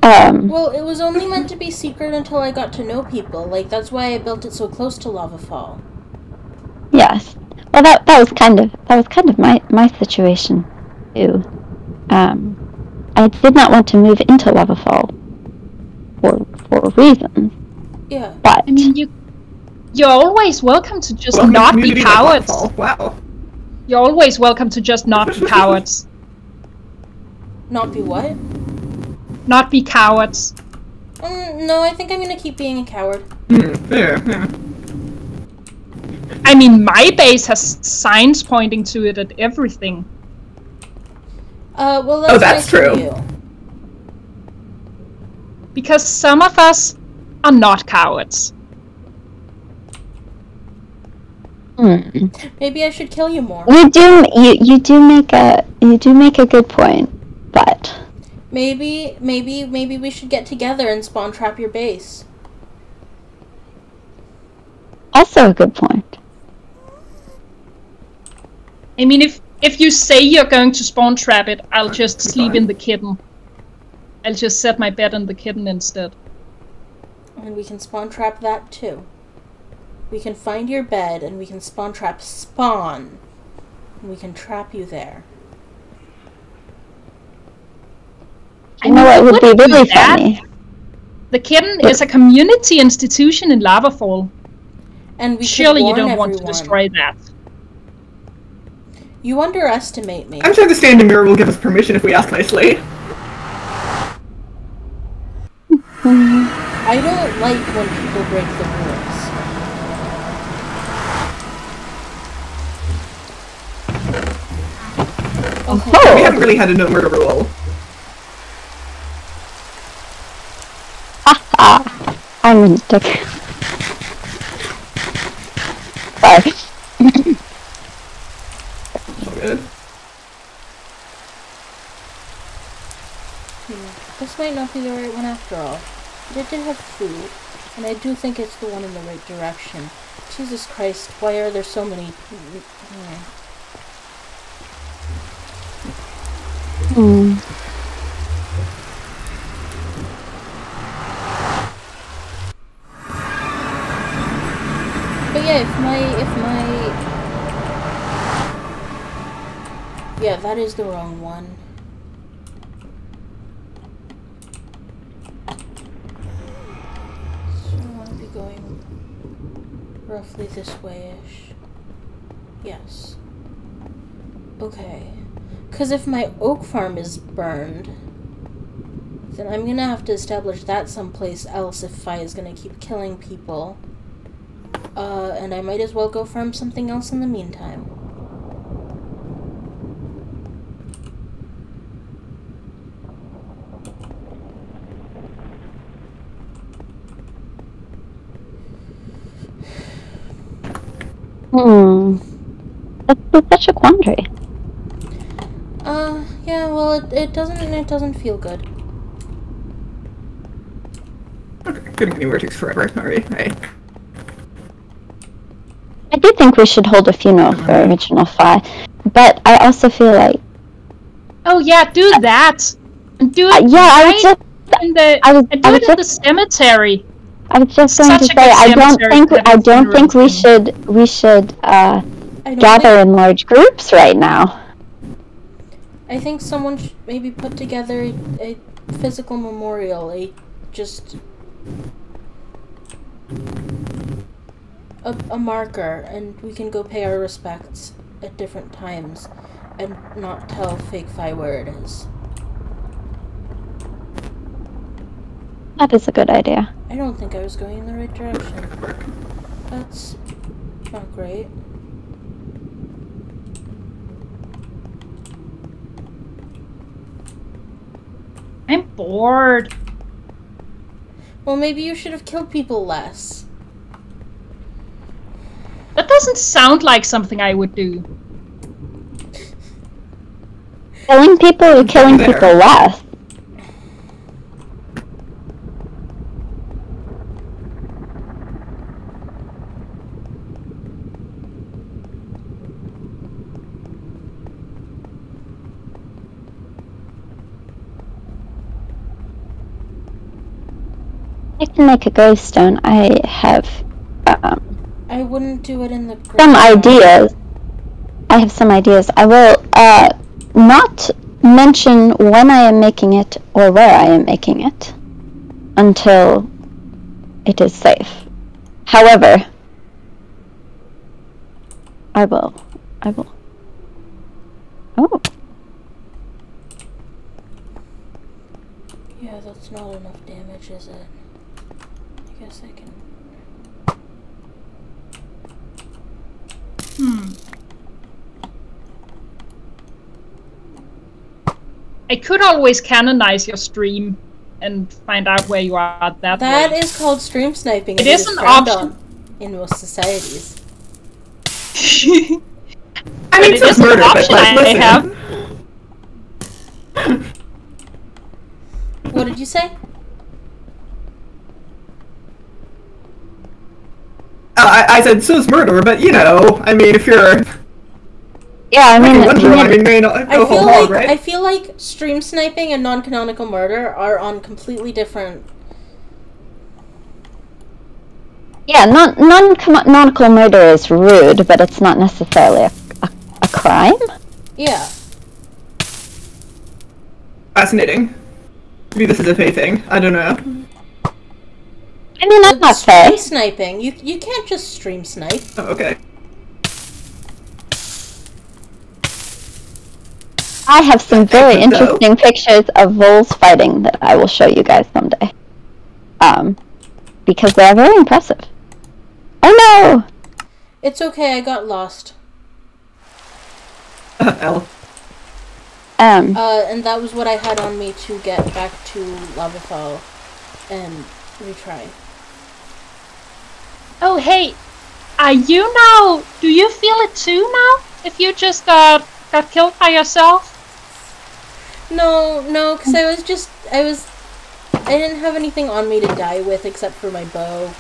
Um, Well, it was only meant to be secret until I got to know people. Like that's why I built it so close to Lava Fall. yes. Well, that that was kind of that was kind of my my situation too. Um, I did not want to move into Lava Fall for for reasons, Yeah. but I mean, you you're always welcome to just Welcome to not be cowards. Wow. You're always welcome to just not be *laughs* cowards. Not be what? Not be cowards. Um, no, I think I'm gonna keep being a coward. Hmm, there, yeah. I mean, my base has signs pointing to it at everything. Uh, well, that's, Oh, that's nice true. Because some of us are not cowards. Hmm, Maybe I should kill you more. you do you you do make a you do make a good point, but Maybe, maybe, maybe we should get together and spawn trap your base. also a good point. I mean, if if you say you're going to spawn trap it, I'll just sleep in the kitten. I'll just set my bed in the kitten instead. And we can spawn trap that too. We can find your bed and we can spawn trap spawn. And we can trap you there. I know it would be wouldn't really that. funny? The kitten is a community institution in Lavafall. And we Surely you don't want to destroy that. You underestimate me. I'm sure the standing mirror will give us permission if we ask nicely. I don't like when people break the rules. We Oh, haven't really had a no murder rule. haha. I'm in dick. Sorry. So good. This might not be the right one after all. But it did have food, and I do think it's the one in the right direction. Jesus Christ, why are there so many... Hmm. But yeah, if my... if my... Yeah, that is the wrong one. So I want to be going roughly this way-ish. Yes. Okay. Because if my oak farm is burned, then I'm gonna have to establish that someplace else if Fi is gonna keep killing people. Uh, and I might as well go farm something else in the meantime. Hmm. That's such a quandary. Uh, yeah, well, it, it doesn't, it doesn't feel good. Okay, couldn't anywhere takes forever. Alright, right. I do think we should hold a funeral for Original Fi, but I also feel like, Oh yeah, do that. Do it uh, yeah, I was right just, in the I was, and I do was it in the cemetery. I was just going to Such a say I don't think to have I a don't think we funeral should we should uh, gather think- in large groups right now. I think someone should maybe put together a, a physical memorial, a just a, a marker, and we can go pay our respects at different times, and not tell Fake Fi where it is. That is a good idea. I don't think I was going in the right direction. That's not great. I'm bored. Well, maybe you should have killed people less. That doesn't sound like something I would do. Killing people or killing people less. I can make a gravestone. I have um, I wouldn't do it in the some ideas. I have some ideas. I will uh, not mention when I am making it or where I am making it until it is safe. However, I will. I will. Oh, Yeah, that's not enough damage, is it? I guess I can. Hmm. I could always canonize your stream and find out where you are that, That way. is called stream sniping. It and is an option. in most societies. *laughs* I mean, it so an murder, but option like, I listen. have. *laughs* What did you say? Uh, I, I said so's murder, but you know, I mean, if you're yeah. I mean, a wonder, I mean, may not I feel whole like hog, right? I feel like stream sniping and non-canonical murder are on completely different. yeah, non non canonical murder is rude, but it's not necessarily a, a, a crime. Yeah. Fascinating. Maybe this is a Fae thing. I don't know. I mean, I'm not stream fair. sniping. You you can't just stream snipe. Oh, okay. I have some very No. interesting pictures of voles fighting that I will show you guys someday. Um, because they are very impressive. Oh no! It's okay. I got lost. *laughs* L. Um, Uh, and that was what I had on me to get back to Lavafall and retry. Oh, hey, are you now? Do you feel it too now? If you just got got killed by yourself? No, no, because I was just I was I didn't have anything on me to die with except for my bow.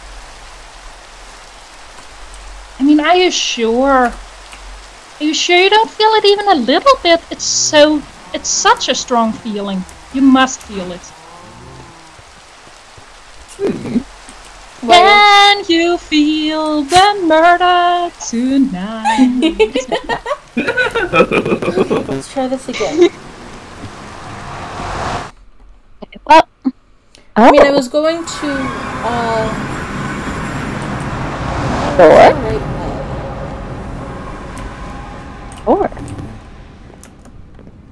I mean, are you sure? Are you sure you don't feel it even a little bit? It's so. It's such a strong feeling. You must feel it. Hmm. Well, Can you feel the murder tonight? *laughs* let's try this again. well, oh, I mean, I was going to uh. Door? Right, Sure.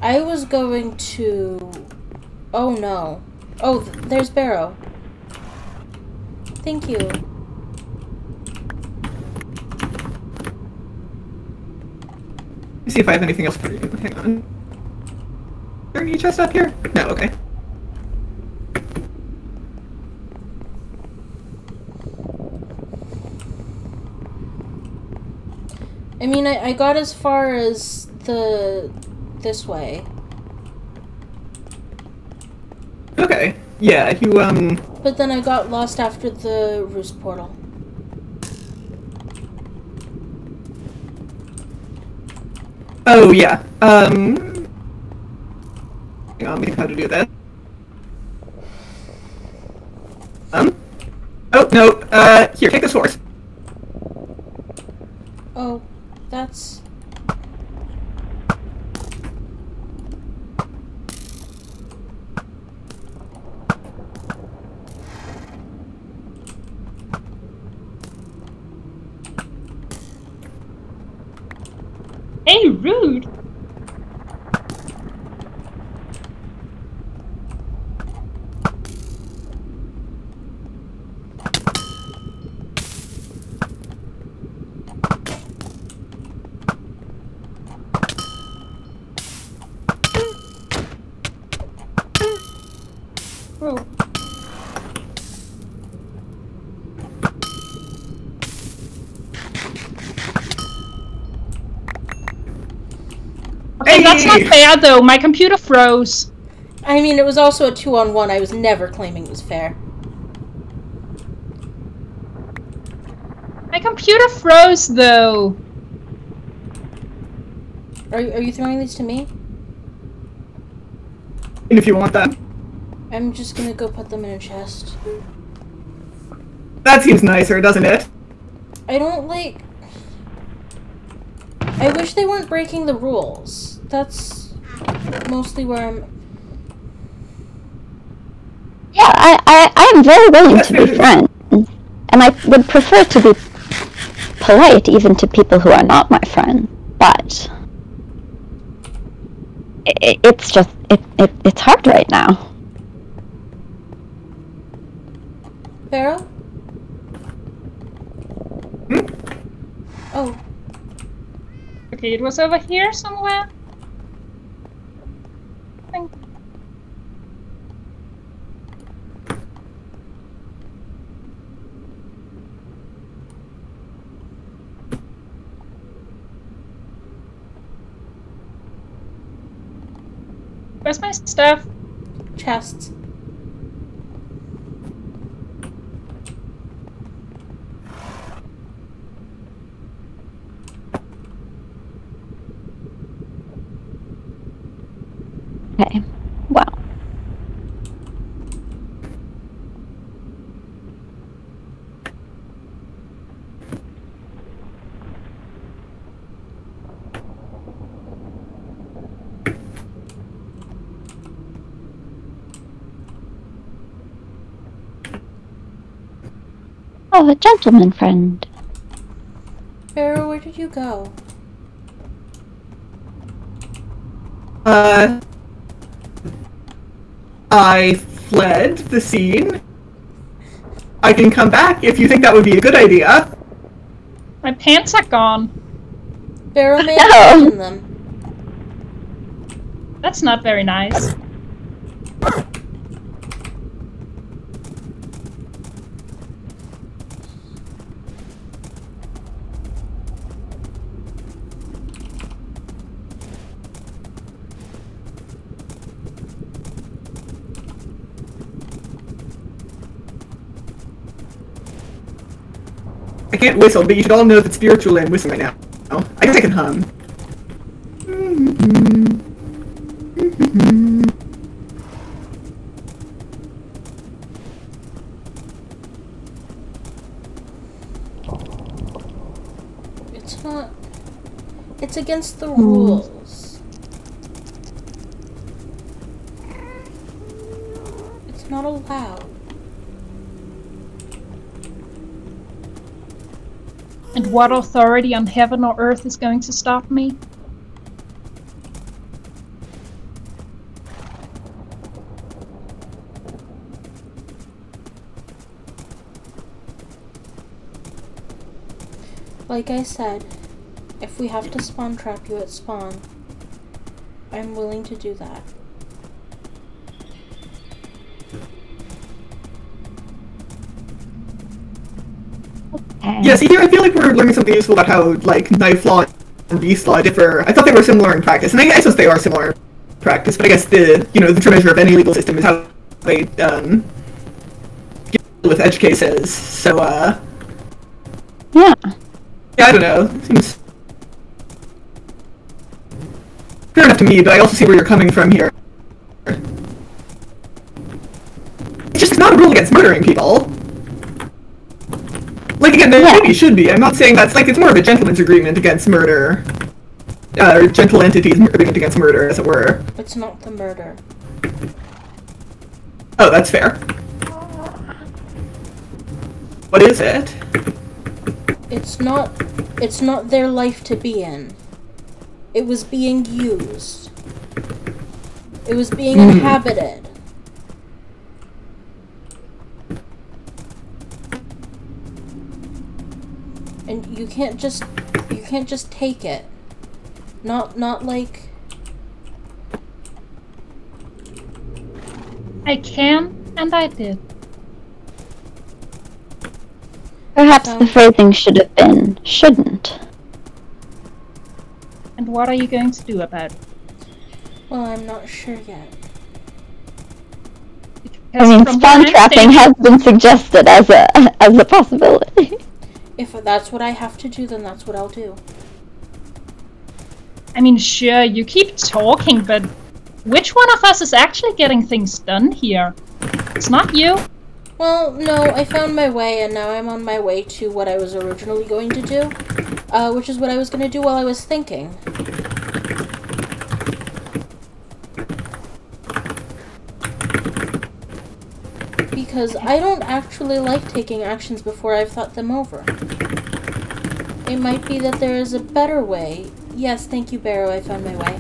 I was going to. Oh no. Oh, th- there's Beroe. Thank you. Let me see if I have anything else for you. Hang on. Is there any chest up here? No, okay. I mean, I, I got as far as the. this way. Okay. Yeah, you, um. But then I got lost after the roost portal. Oh, yeah. Um. Hang on, how to do that. Um. Oh, no, uh, here, take this horse. Oh, that's. That's not Hey! fair though. My computer froze. I mean, it was also a two on one. I was never claiming it was fair. My computer froze though. Are, you- are you throwing these to me? And if you want them. I'm just gonna go put them in a chest. That seems nicer, doesn't it? I don't like. I wish they weren't breaking the rules. That's mostly where I'm. Yeah, I, I, I am very willing to be *laughs* friends. And I would prefer to be polite even to people who are not my friends. But i it's just, it, it, it's hard right now. Pharaoh? Hmm? Oh, Okay, it was over here somewhere. My stuff? chests. Okay, well. Oh, a gentleman friend. Pharaoh, where did you go? Uh, I fled the scene. I can come back if you think that would be a good idea. My pants are gone. Pharaoh may *laughs* No. abandon them. That's not very nice. Can't whistle, but you should all know that spiritually I'm whistling right now. I guess I can hum. It's not. It's against the rules. It's not allowed. And what authority on heaven or earth is going to stop me? Like I said, if we have to spawn trap you at spawn, I'm willing to do that. Okay. Yeah, see here I feel like we're learning something useful about how, like, knife law and beast law differ. I thought they were similar in practice, and I, I suppose they are similar in practice, but I guess the, you know, the true measure of any legal system is how they, um, deal with edge cases. So, uh, Yeah. yeah, I don't know. Seems fair enough to me, but I also see where you're coming from here. It's just not a rule against murdering people. Like again, there Yeah. maybe should be. I'm not saying that's like it's more of a gentleman's agreement against murder, uh, or gentle entities agreement against murder, as it were. It's not the murder. Oh, that's fair. What is it? It's not. It's not their life to be in. It was being used. It was being Hmm. inhabited. And you can't just you can't just take it. Not not like I can, and I did. Perhaps So- the um, phrasing should have been shouldn't. And what are you going to do about it? well, I'm not sure yet. I mean, spawn trapping has been suggested as a *laughs* as a possibility. If that's what I have to do, then that's what I'll do. I mean, sure, you keep talking, but which one of us is actually getting things done here? It's not you. Well, no, I found my way, and now I'm on my way to what I was originally going to do, uh, which is what I was going to do while I was thinking. Because I don't actually like taking actions before I've thought them over. It might be that there is a better way. Yes, thank you, Beroe, I found my way.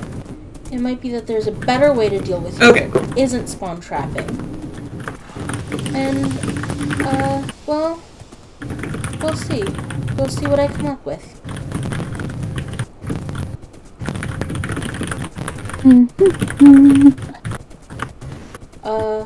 It might be that there's a better way to deal with you Okay, that isn't spawn trapping. And, uh, well, we'll see. We'll see what I come up with. Uh.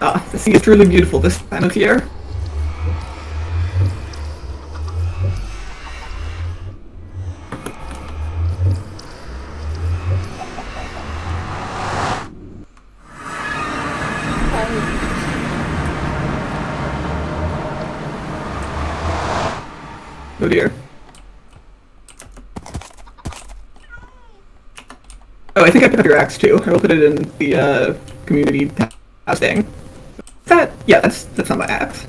Ah, the sea is truly beautiful this time of year. Oh dear. Oh, I think I picked up your axe too. I will put it in the uh, community house thing. Yeah, that's that's not my axe.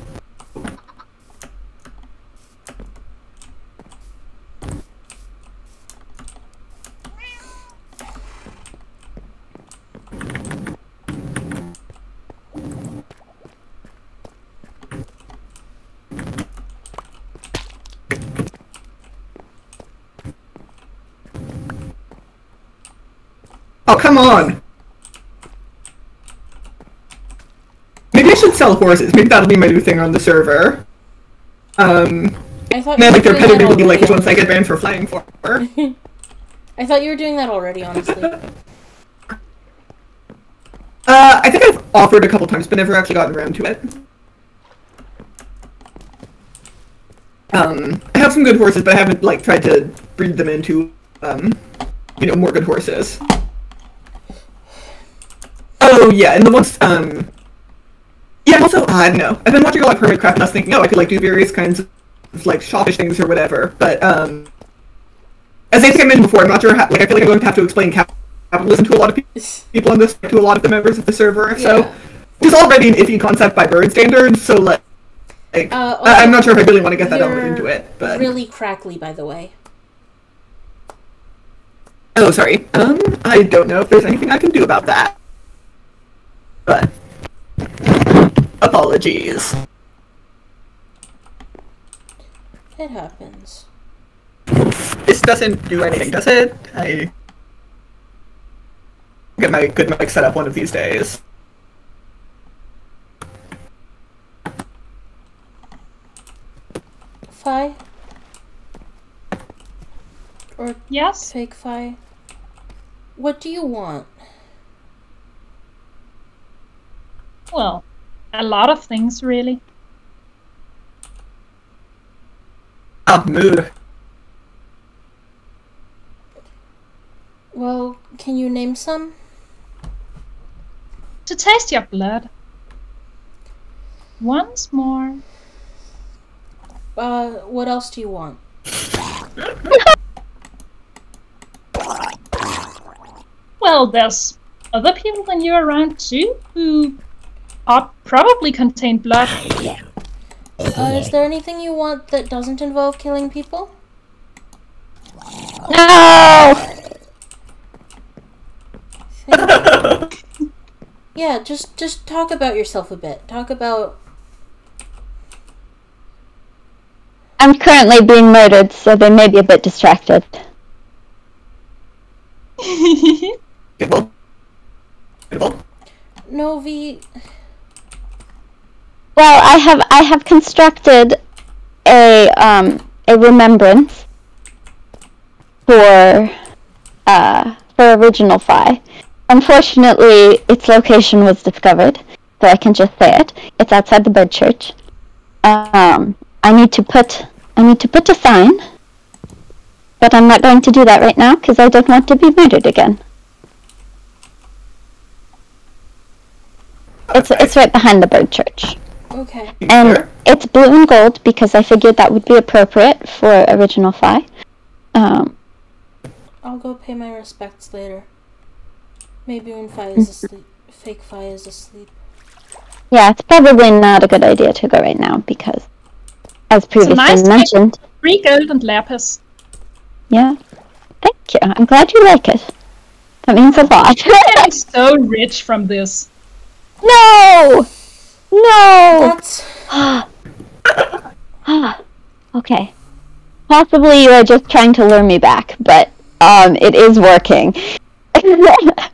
Oh, come on! Maybe I should sell horses. Maybe that'll be my new thing on the server. Um, I thought you like their were doing pedigree that will be like which already. ones I get banned for flying for. *laughs* I thought you were doing that already, honestly. *laughs* Uh, I think I've offered a couple times, but never actually gotten around to it. Um, I have some good horses, but I haven't like tried to breed them into, um, you know, more good horses. Oh yeah, and the ones, um, yeah. Also, I don't know. I've been watching a lot of Hermitcraft, and I was thinking, oh, I could like do various kinds of like shoppish things or whatever. But um, as I think I mentioned before, I'm not sure how. Like, I feel like I'm going to have to explain cap- capitalism to a lot of pe- people on this, to a lot of the members of the server. So Yeah. it's already an iffy concept by bird standards. So like, like Uh, I- I'm not sure if I really want to get that element into it. But really crackly, by the way. oh, sorry. Um, I don't know if there's anything I can do about that. But apologies. It happens. This doesn't do anything, does it? I get my good mic set up one of these days. Fi, or Yes? fake fi. What do you want? Well, a lot of things, really. Ah, mood. Well, can you name some? To taste your blood. Once more. Uh, what else do you want? *laughs* Well, there's other people than you around too who are probably contain blood. Uh, is there anything you want that doesn't involve killing people? No! *laughs* Yeah, just just talk about yourself a bit. Talk about I'm currently being murdered, so they may be a bit distracted. *laughs* Debatable. Debatable. Well, I have I have constructed a um a remembrance for uh for original Phi. Unfortunately, its location was discovered, so I can just say it. It's outside the bird church. Um, I need to put I need to put a sign, but I'm not going to do that right now because I don't want to be murdered again. It's it's right behind the bird church. Okay. And Sure. it's blue and gold because I figured that would be appropriate for original Phi. Um, I'll go pay my respects later. Maybe when Fi is asleep. Fake Fi is asleep. yeah, it's probably not a good idea to go right now because, as previously nice mentioned, Three gold and lapis. yeah. Thank you. I'm glad you like it. That means a lot. *laughs* I'm *laughs* so rich from this. no, no. That's *gasps* Ah, okay. Possibly you are just trying to lure me back, but um, it is working. *laughs*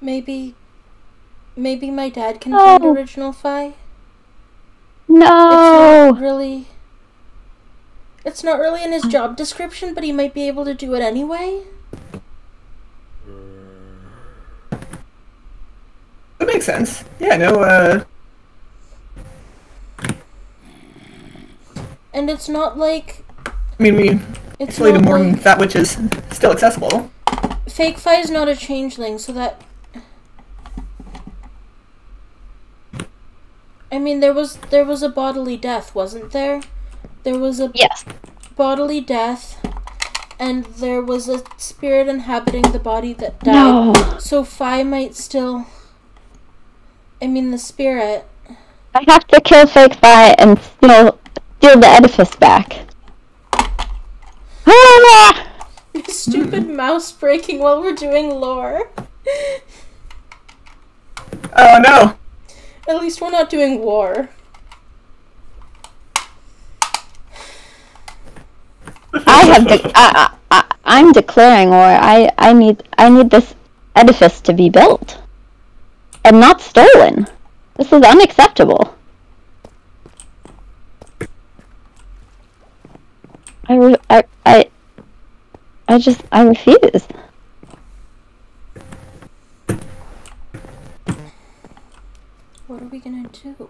maybe. Maybe my dad can find Oh. original Fi. It's no. not really. It's not really in his job description, but he might be able to do it anyway. That makes sense. Yeah, no, uh, And it's not like I mean, we it's isolated not more than like that which is still accessible. fake Fi is not a changeling, so that. I mean, there was there was a bodily death, wasn't there? There was a Yes. bodily death, and there was a spirit inhabiting the body that died. No. So Fi might still. I mean, the spirit. I have to kill Fake Fi and steal, steal the edifice back. Ah! *laughs* Stupid mouse breaking while we're doing lore. Oh no! At least we're not doing war. I *laughs* have de- I, I, I, I'm declaring war. I, I need I need this edifice to be built and not stolen. This is unacceptable. I, re- I, I, I just I refuse. What are we gonna do?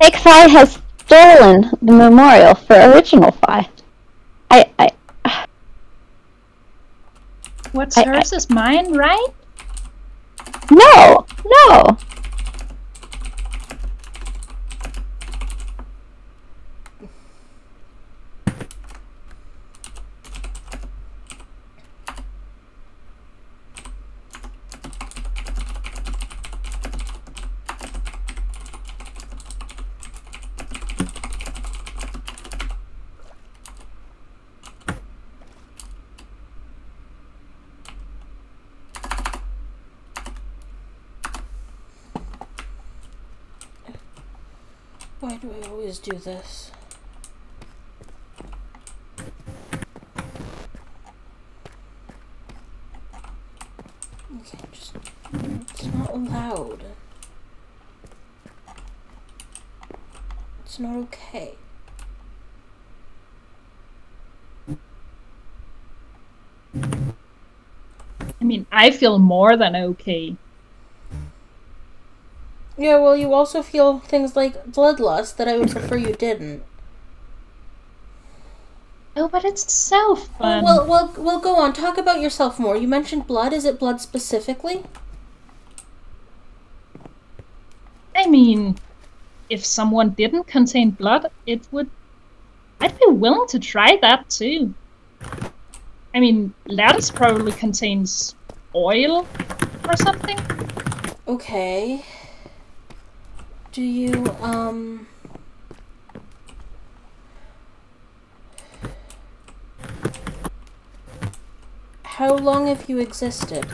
Fake Phi has stolen the memorial for original Phi. I, I, What's I- hers is mine, right? no, no. Do this? Okay, just. It's not allowed. It's not okay. I mean, I feel more than okay. Yeah, well, you also feel things like bloodlust that I would prefer you didn't. Oh, but it's so oh, fun. Well, well, well, go on. Talk about yourself more. You mentioned blood. Is it blood specifically? I mean, if someone didn't contain blood, it would. I'd be willing to try that too. I mean, lettuce probably contains oil or something. Okay. Do you, um... How long have you existed?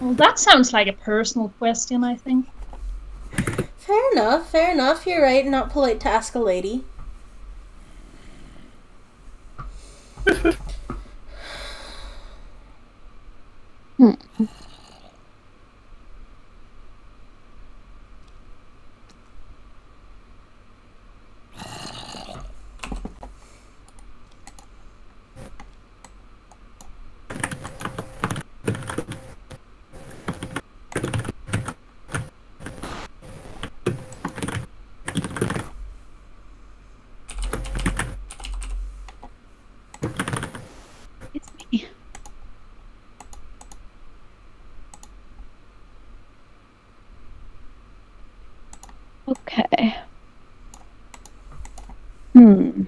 Well, that sounds like a personal question, I think. Fair enough, fair enough. You're right, not polite to ask a lady. Hmm. It's me. Okay. Hmm.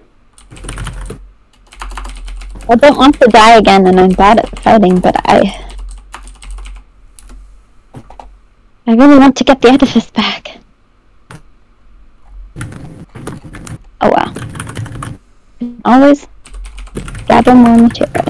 I don't want to die again, and I'm bad at fighting, but I. I really want to get the edifice back. Oh well. Always gather more material.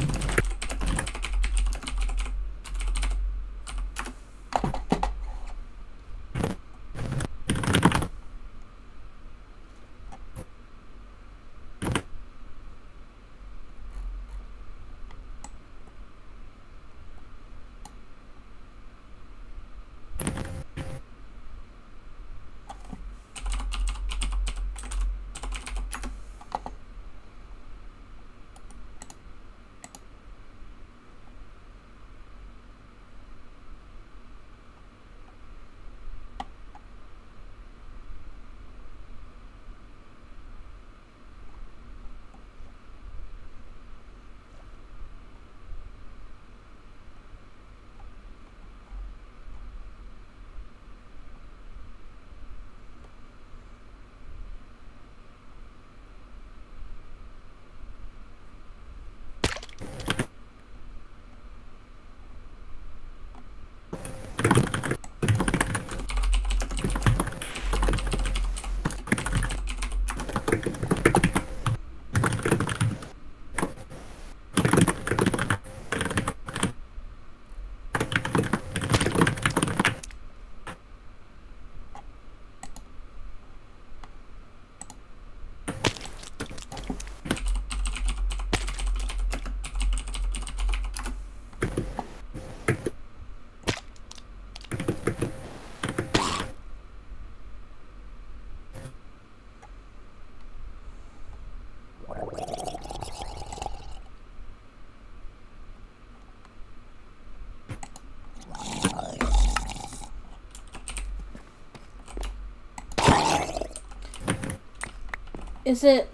Is it.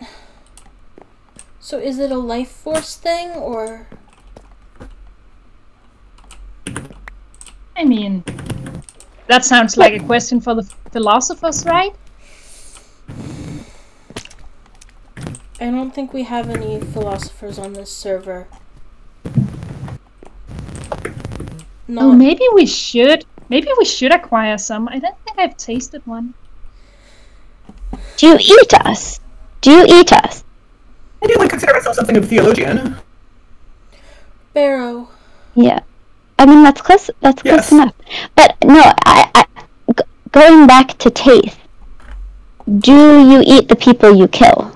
So is it a life force thing, or. I mean, that sounds like a question for the philosophers, right? I don't think we have any philosophers on this server. Not, Oh, maybe we should. Maybe we should acquire some. I don't think I've tasted one. Do you eat us? Do you eat us? I do like consider myself something of a theologian. Beroe, Yeah. I mean, that's close. That's Yes. close enough. But no, I, I g- going back to taste. Do you eat the people you kill?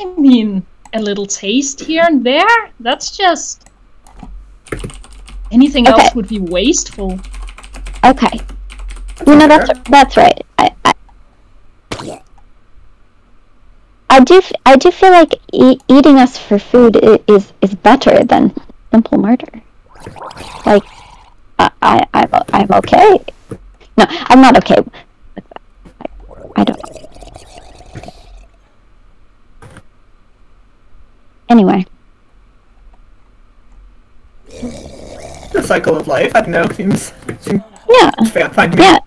I mean, a little taste here and there. That's just anything Okay. else would be wasteful. Okay. You know that's that's right. I, I, I do I do feel like e- eating us for food is is better than simple murder. Like, I, I I'm I'm okay. No, I'm not okay. I, I don't. Anyway, The cycle of life. I don't know. Seems seems yeah, fa- fine to me. yeah.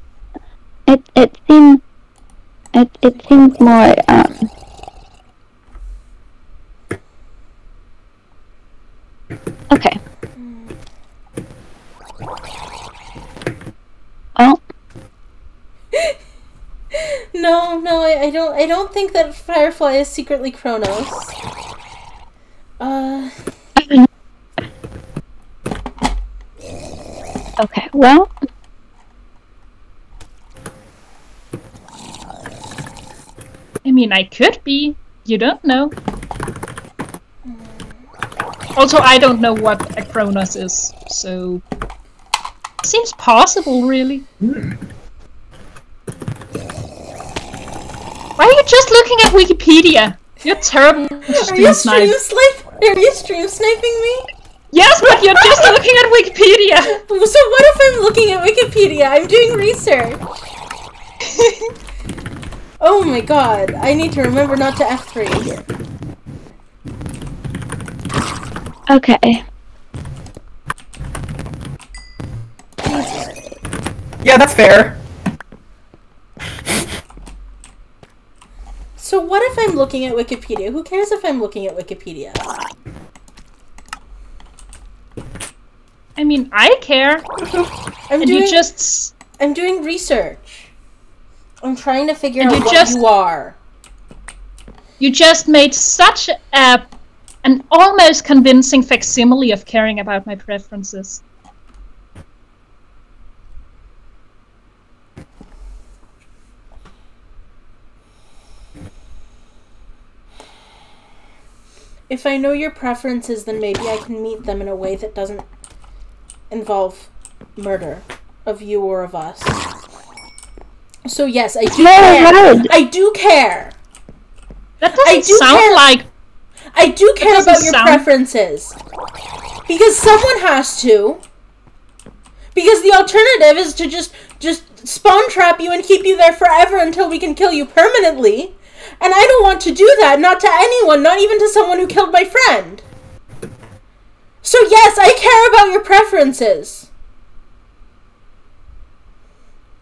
It it seems it it seems more um. Okay. Oh, *laughs* No, no, I, I don't. I don't think that Firefly is secretly Kronos. Uh, okay. Well, I mean, I could be. You don't know. Also, I don't know what a Cronus is, so seems possible, really. Why are you just looking at Wikipedia? You're terrible. are you stream snipe? Are you stream sniping me? Yes, but you're just looking at Wikipedia. *laughs* So what if I'm looking at Wikipedia? I'm doing research. *laughs* oh my god! I need to remember not to F3. Okay. Yeah, that's fair. So what if I'm looking at Wikipedia? Who cares if I'm looking at Wikipedia? I mean, I care. I'm And doing you just I'm doing research. I'm trying to figure And out you what just- you are. you just made such a an almost convincing facsimile of caring about my preferences. If I know your preferences, then maybe I can meet them in a way that doesn't involve murder of you or of us. So yes, I do No, care. no. I do care. That doesn't do sound care- like I do care about your sound- preferences. Because someone has to. Because the alternative is to just just spawn trap you and keep you there forever until we can kill you permanently. And I don't want to do that, not to anyone, not even to someone who killed my friend. So yes, I care about your preferences.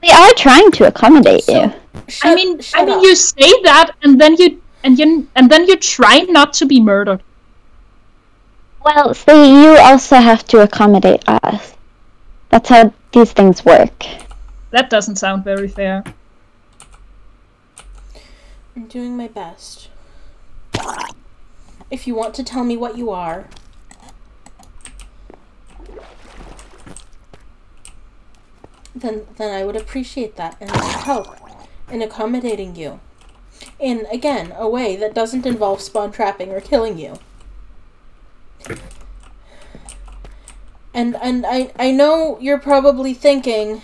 We are trying to accommodate So- you. Shut, I mean, I shut mean, up. you say that, and then you and you and then you try not to be murdered. Well, see, you also have to accommodate us. That's how these things work. That doesn't sound very fair. I'm doing my best. If you want to tell me what you are, then then I would appreciate that and help in accommodating you. In again, a way that doesn't involve spawn trapping or killing you. And and I I know you're probably thinking,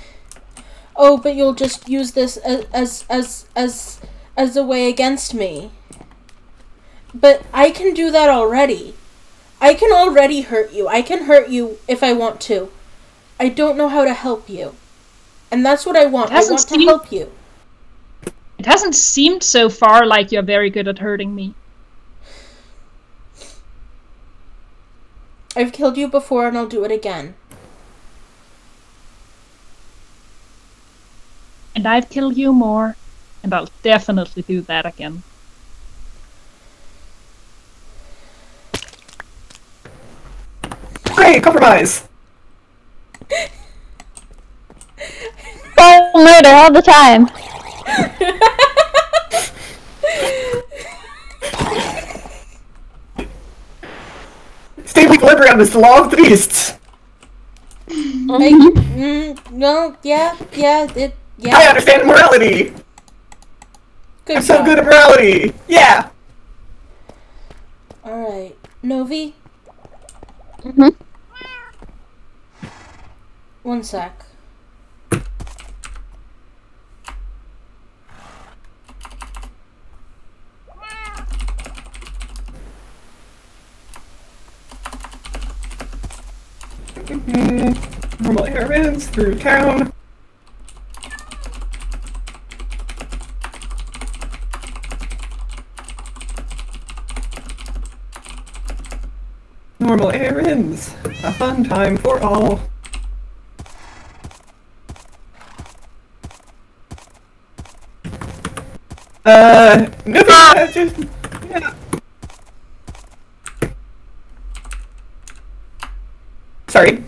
"Oh, but you'll just use this as as as as, as a way against me." But I can do that already. I can already hurt you. I can hurt you if I want to. I don't know how to help you. And that's what I want. I want to help you. It hasn't seemed so far like you're very good at hurting me. I've killed you before and I'll do it again. And I've killed you more, and I'll definitely do that again. Great, compromise. *laughs* Oh, murder all the time. Stable equilibrium is the law of the beasts. Make, mm, no, yeah, yeah, it, yeah. I understand morality. Good I'm so good at morality. Yeah. All right, Novvy. Mhm. One sec. Normal errands through town. Normal errands. A fun time for all. Uh, no, just, yeah. Sorry.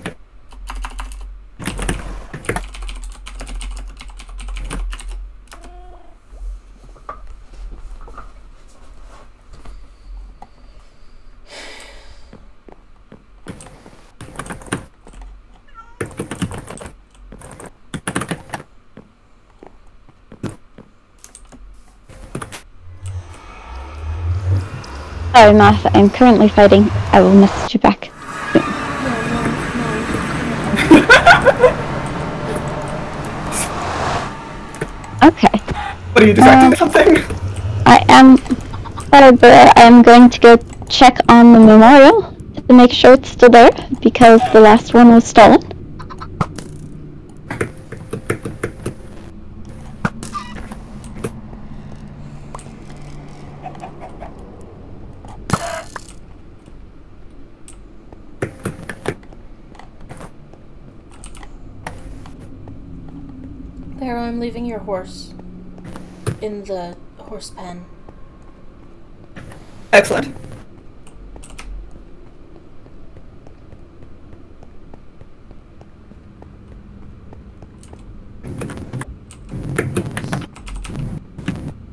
Sorry, Martha. I'm currently fighting. I will message you back. What are you distracted with um, something? I am. Sorry, but I am going to go check on the memorial to make sure it's still there because the last one was stolen. There, I'm leaving your horse in the horse pen. Excellent.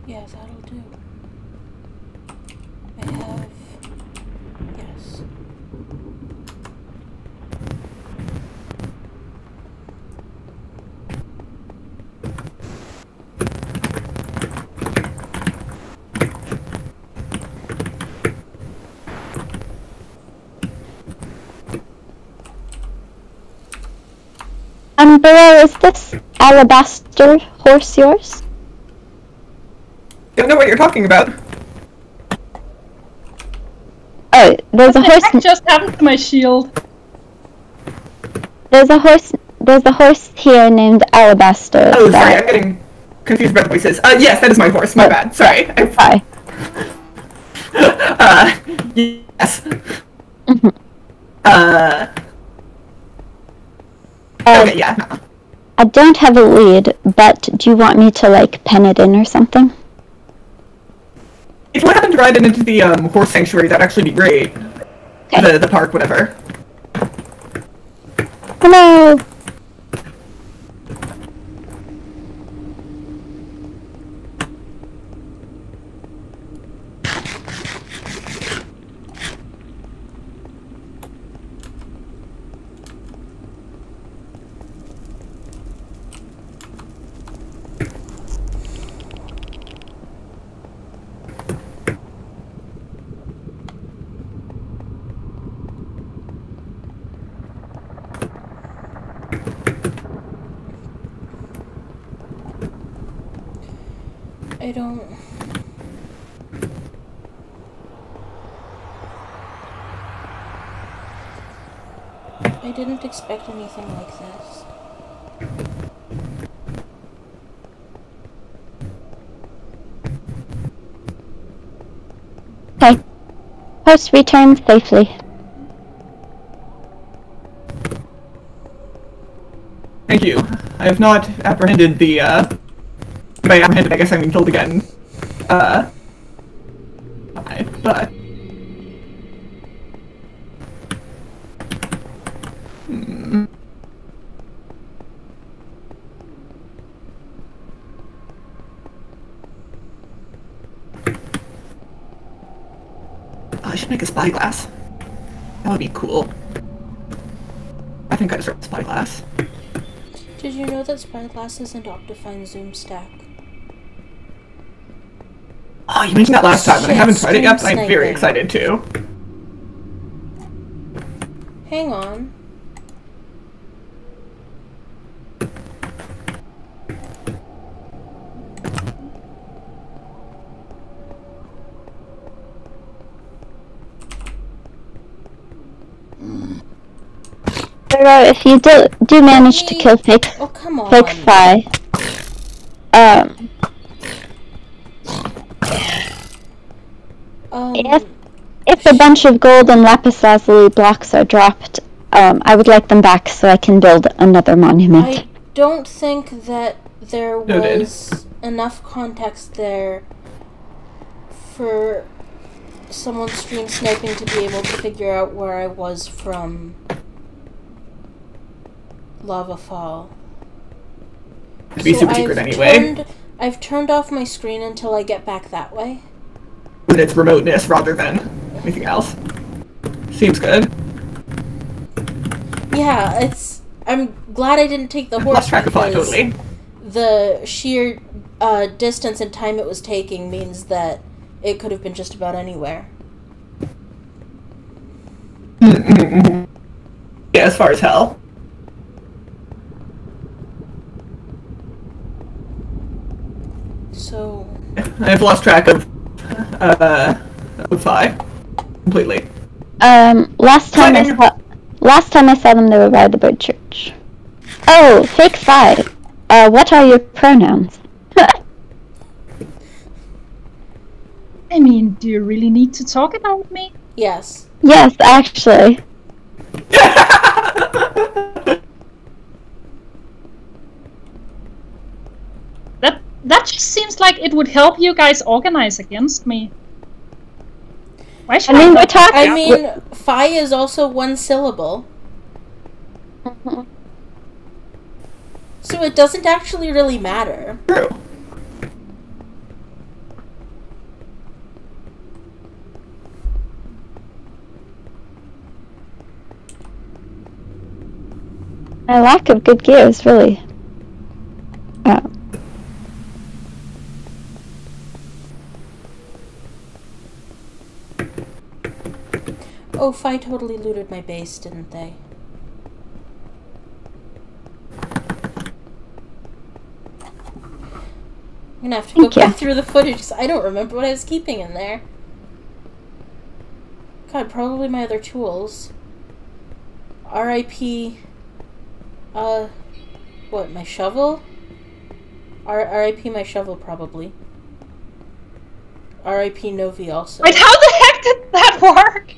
Yes, that'll do. I have. Yes. Beroe, is this alabaster horse yours? Don't know what you're talking about. Oh, there's a horse. What just happened to my shield? There's a horse. There's a horse here named Alabaster. Oh, sorry, I'm getting confused about the voices. Uh, yes, that is my horse. My Oh. bad. Sorry. I- Hi. *laughs* uh, yes. Mhm. Uh, Uh, okay, yeah. I don't have a lead, but do you want me to like pen it in or something? If you happen to ride it into the um, horse sanctuary, that'd actually be great. Okay. The the park, whatever. Hello. I don't. I didn't expect anything like this. Okay. Horse returns safely. Thank you. I have not apprehended the, uh... By apprehended, I guess I mean killed again. Uh... I- But... Hmm. Oh, I should make a spyglass. That would be cool. I think I deserve a spyglass. Did you know that Spyglass is an Optifine Zoom stack? Oh, you mentioned that last time, and I haven't tried it yet, but I'm very excited too. Hang on. Zero, if you do, do manage to kill Fake, Oh, come on. fake Fi, um, Um, Yes. if a bunch of gold and lapis lazuli blocks are dropped, um, I would like them back so I can build another monument. I don't think that there was enough context there for someone stream sniping to be able to figure out where I was from Lavafall. To be So super secret I've anyway. Turned, I've turned off my screen until I get back that way. With its remoteness rather than anything else. Seems good. Yeah, it's. I'm glad I didn't take the horse Lost track of totally. the sheer uh, distance and time it was taking means that it could have been just about anywhere. *laughs* yeah, as far as hell. So *laughs* I've lost track of uh of Phi completely. Um, last time I Fine. saw, last time I saw them, they were by the bird church. Oh, fake Fi. Uh, what are your pronouns? *laughs* I mean, do you really need to talk about me? yes, yes, actually. *laughs* That that just seems like it would help you guys organize against me. Why should I I? mean, we're talking. I mean, phi is also one syllable, *laughs* so it doesn't actually really matter. True. My lack of good gear is really. Uh, Oh, phi totally looted my base, didn't they? I'm gonna have to Thank go you. back through the footage I don't remember what I was keeping in there. God, probably my other tools. R.I.P. Uh, what, my shovel? R- R.I.P. my shovel, probably. R.I.P. Novvy also. Wait, how the heck did that *laughs* work?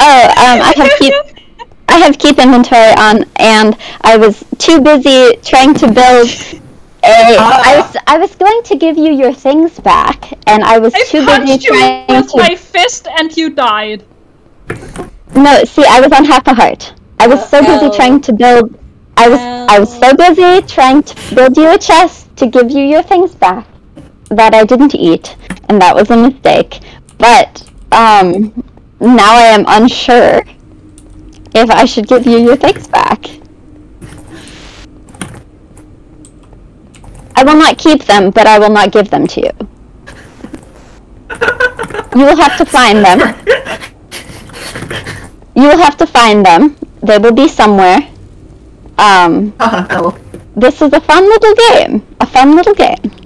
Oh, um, I have keep. *laughs* I have keep inventory on, and I was too busy trying to build. A, I was I was going to give you your things back, and I was I too busy punched you trying with to. my fist and you died. No, see, I was on half a heart. I was so busy trying to build. I was I was so busy trying to build you a chest to give you your things back that I didn't eat, and that was a mistake. But um, now I am unsure if I should give you your things back. I will not keep them, but I will not give them to you. You will have to find them. You will have to find them. They will be somewhere. Um, *laughs* Haha, L. this is a fun little game. A fun little game.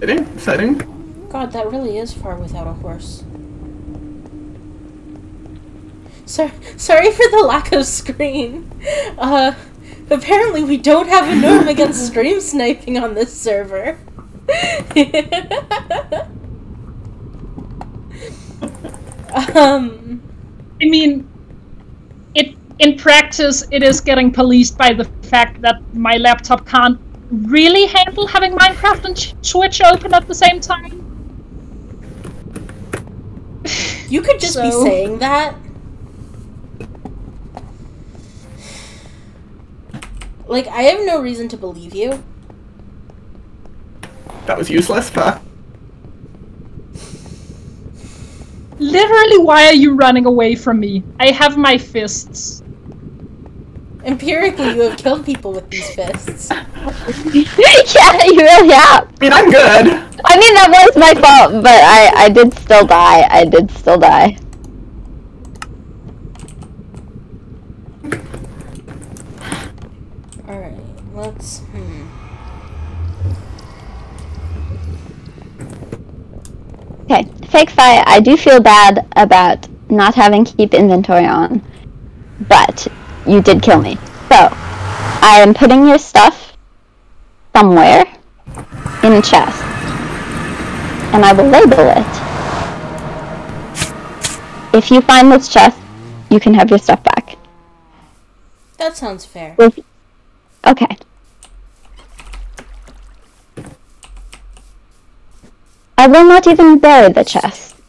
Exciting. Exciting. God, that really is far without a horse. Sorry, sorry for the lack of screen. Uh, apparently we don't have a norm against stream sniping on this server. *laughs* um, I mean, it in practice it is getting policed by the fact that my laptop can't really handle having Minecraft and Ch- Twitch open at the same time. you could just be *laughs* saying that. Like, I have no reason to believe you. that was useless, but Literally, why are you running away from me? I have my fists. Empirically, you have killed people with these fists. *laughs* yeah, you really have. I mean, I'm good. I mean, that was my fault, but I, I did still die. I did still die. Alright, let's. Hmm. Okay, fake fight. I do feel bad about not having keep inventory on, but you did kill me. So, I am putting your stuff somewhere in a chest, and I will label it. If you find this chest, you can have your stuff back. That sounds fair. With- Okay. I will not even bury the chest.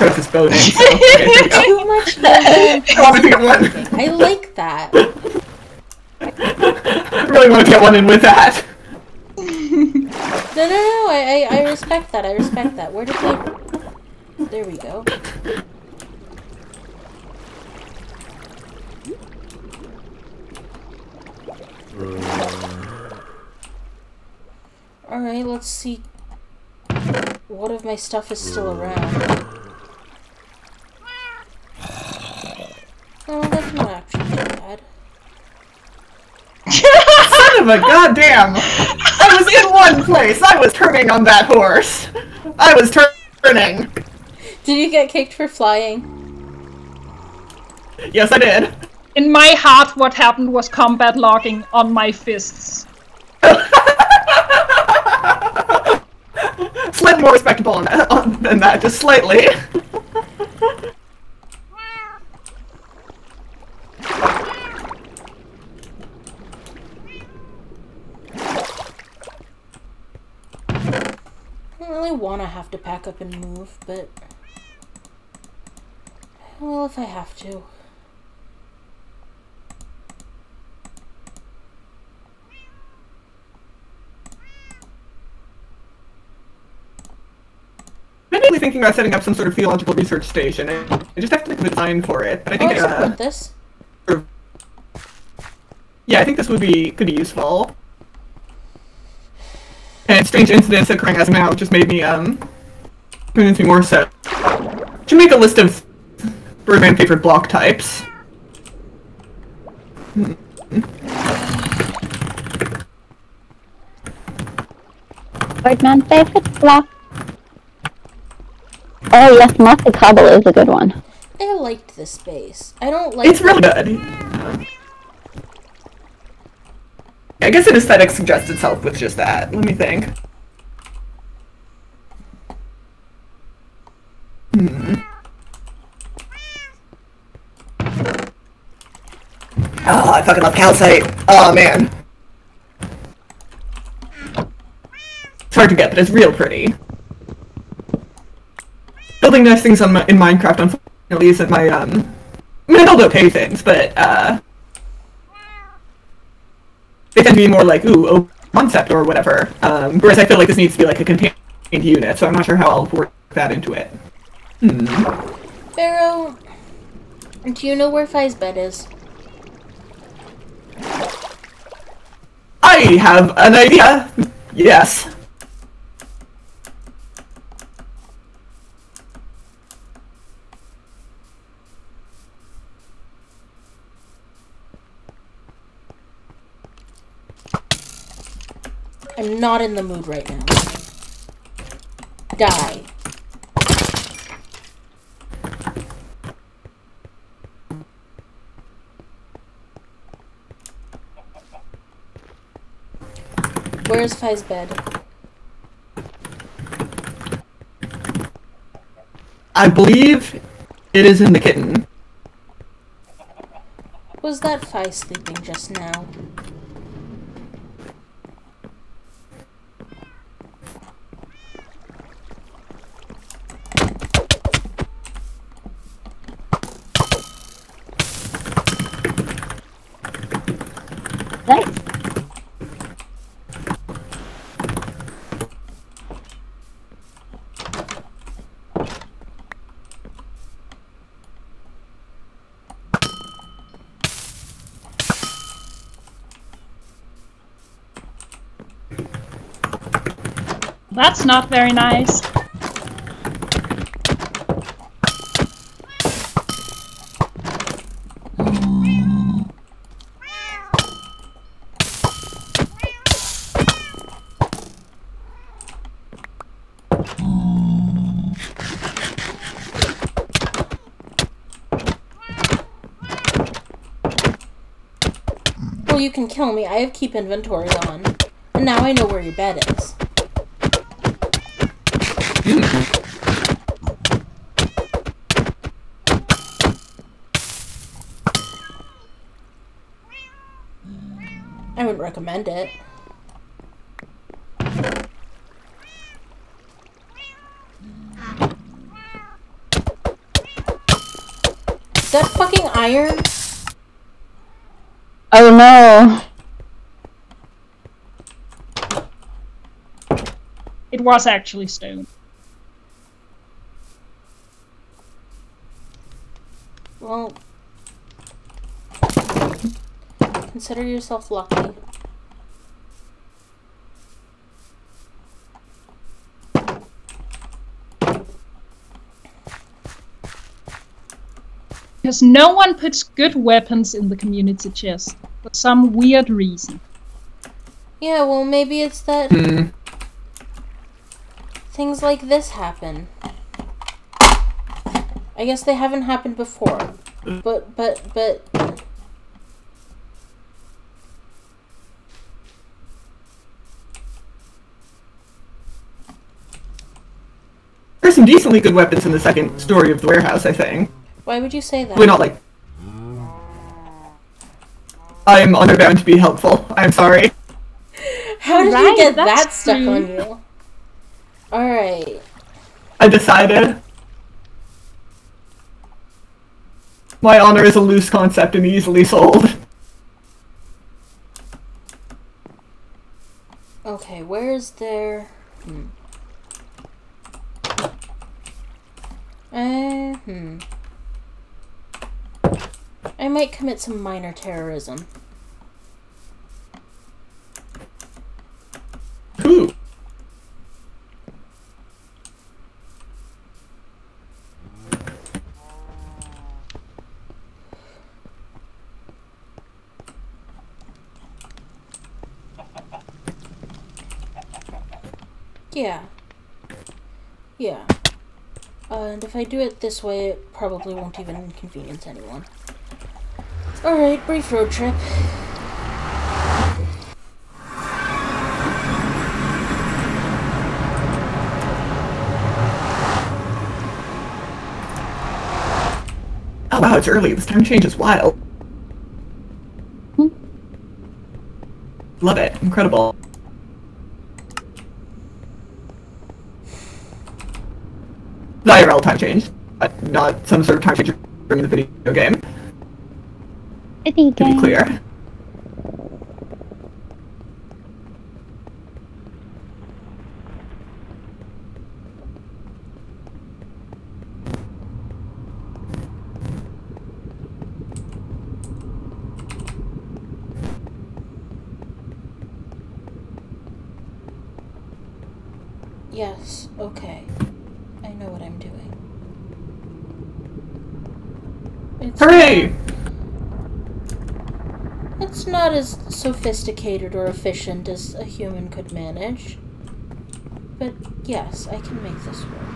I'm really proud of this bow name. So, okay, there we go. Too much. I wanted to get one. I like that. I *laughs* really want to get one in with that. No, no, no. I, I, I respect that. I respect that. Where did they? There we go. All right. Let's see. What of my stuff is still around? Oh, that's not actually too bad. Son of a goddamn! I was in one place. I was turning on that horse. I was turning. Did you get kicked for flying? Yes, I did. In my heart, what happened was combat logging on my fists. *laughs* Slightly more respectable on that, on, than that, just slightly. *laughs* really want to have to pack up and move, but. Well, if I have to. Thinking about setting up some sort of theological research station. I I just have to make a design for it, but I Oh, think I uh, this. yeah, I think this would be could be useful. And strange incidents occurring as of now just made me um convince me more so. Should make a list of Birdman favorite block types. Birdman favorite block. Oh yes, Mossy Cobble is a good one. I liked this base. I don't like. It's really good. I guess an aesthetic suggests itself with just that. Let me think. Hmm. Oh, I fucking love calcite. Oh man. It's hard to get, but it's real pretty. Building nice things on my, in Minecraft unfortunately isn't my um. I mean, I build okay things, but uh, they tend to be more like ooh, oh, concept or whatever. Um, whereas I feel like this needs to be like a contained unit, so I'm not sure how I'll work that into it. Hmm. Pharaoh, do you know where Fi's bed is? I have an idea. Yes. I'm not in the mood right now. Die. Where's Fi's bed? I believe it is in the kitten. Was that Fi sleeping just now? That's not very nice. Well, you can kill me. I have keep inventory on. And now I know where your bed is. I wouldn't recommend it. Is that fucking iron? Oh no. It was actually stone. Well, consider yourself lucky. Because no one puts good weapons in the community chest for some weird reason. Yeah, well, maybe it's that Hmm. things like this happen. I guess they haven't happened before. But, but, but. There's some decently good weapons in the second story of the warehouse, I think. Why would you say that? We're not like. I'm honor bound to be helpful. I'm sorry. How did you get that stuck true. on you? Alright. I decided. My honor is a loose concept and easily sold. Okay, where is there. Hmm. Uh, hmm. Might commit some minor terrorism. Who? Yeah. Yeah. Uh, and if I do it this way, it probably won't even inconvenience anyone. Alright, brief road trip. Oh wow, it's early. This time change is wild. Hmm. Love it. Incredible. The IRL time change, but not some sort of time change during the video game, Video to be game. clear. Yes, okay. I know what I'm doing. It's Hooray! Not as sophisticated or efficient as a human could manage. But yes, I can make this work.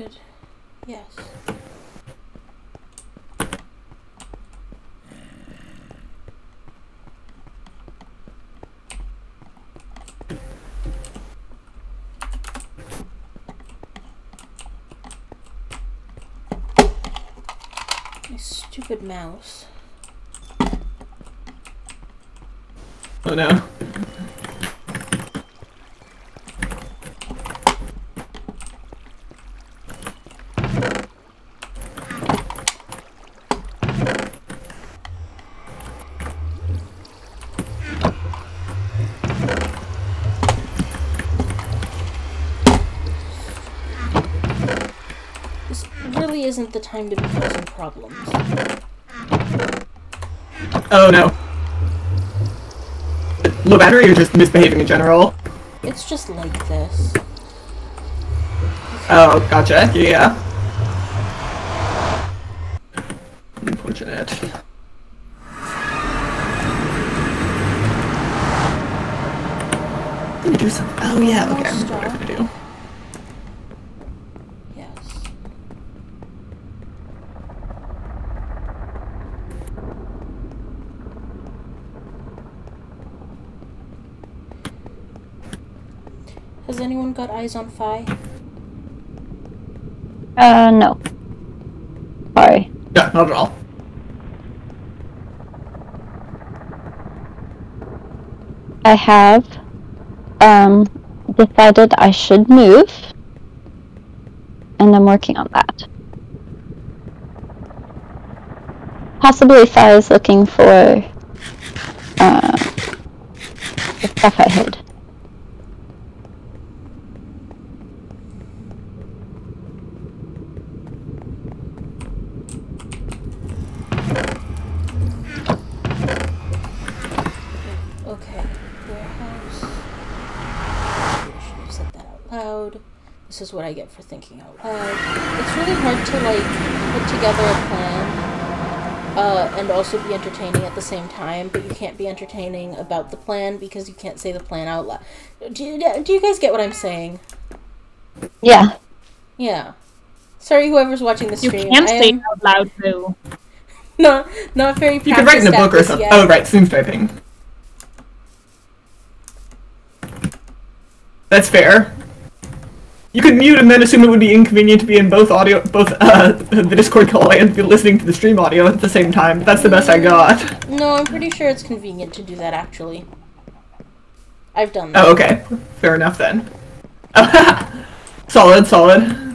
Should. Yes. My stupid mouse. Oh no. This really isn't the time to be causing problems. Oh no. Low battery or just misbehaving in general? It's just like this. Oh, gotcha. Yeah. Unfortunate. Let me do some. Oh yeah. Okay. I remember what I'm gonna do. Yes. Has anyone got eyes on Fi? Uh, no. Sorry. No, not at all. I have um, decided I should move, and I'm working on that. Possibly Sai is looking for uh, the stuff I hid. Okay. Warehouse. Maybe I should have said that out loud. This is what I get for thinking out loud. It's really hard to like put together a plan uh, and also be entertaining at the same time, but you can't be entertaining about the plan because you can't say the plan out loud. Do you, do you guys get what I'm saying? Yeah. Yeah. Sorry, whoever's watching the You stream. can I say it am out loud though. *laughs* not not very. You could write in a book or something. yet. Oh right, Zoom typing. That's fair. You could mute and then assume it would be inconvenient to be in both audio, both uh, the Discord call and be listening to the stream audio at the same time. That's the best I got. No, I'm pretty sure it's convenient to do that. Actually, I've done that. Oh, okay. Fair enough then. *laughs* solid, solid.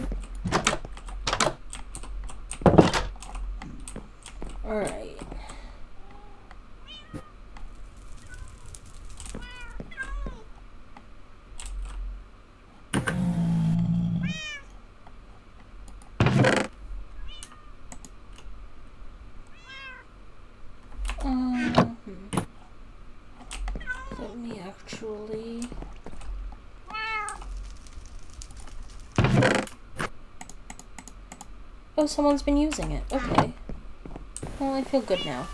All right. Um, hmm. let me actually. Oh, someone's been using it. Okay. Well, I feel good now.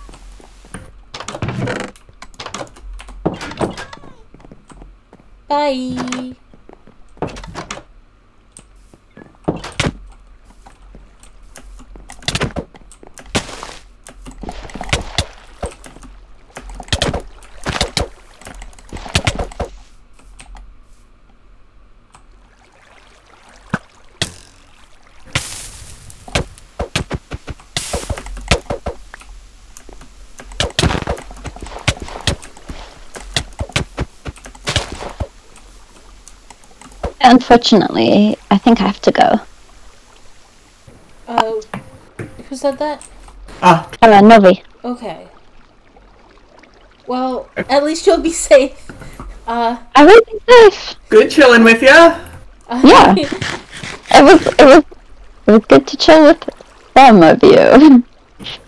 Bye. Unfortunately, I think I have to go. Uh, who said that? Ah, Uh, Novvy. Okay. Well, at least you'll be *laughs* safe. Uh, I will be safe. good chilling with ya. Yeah. *laughs* It was it was it was good to chill with some of you.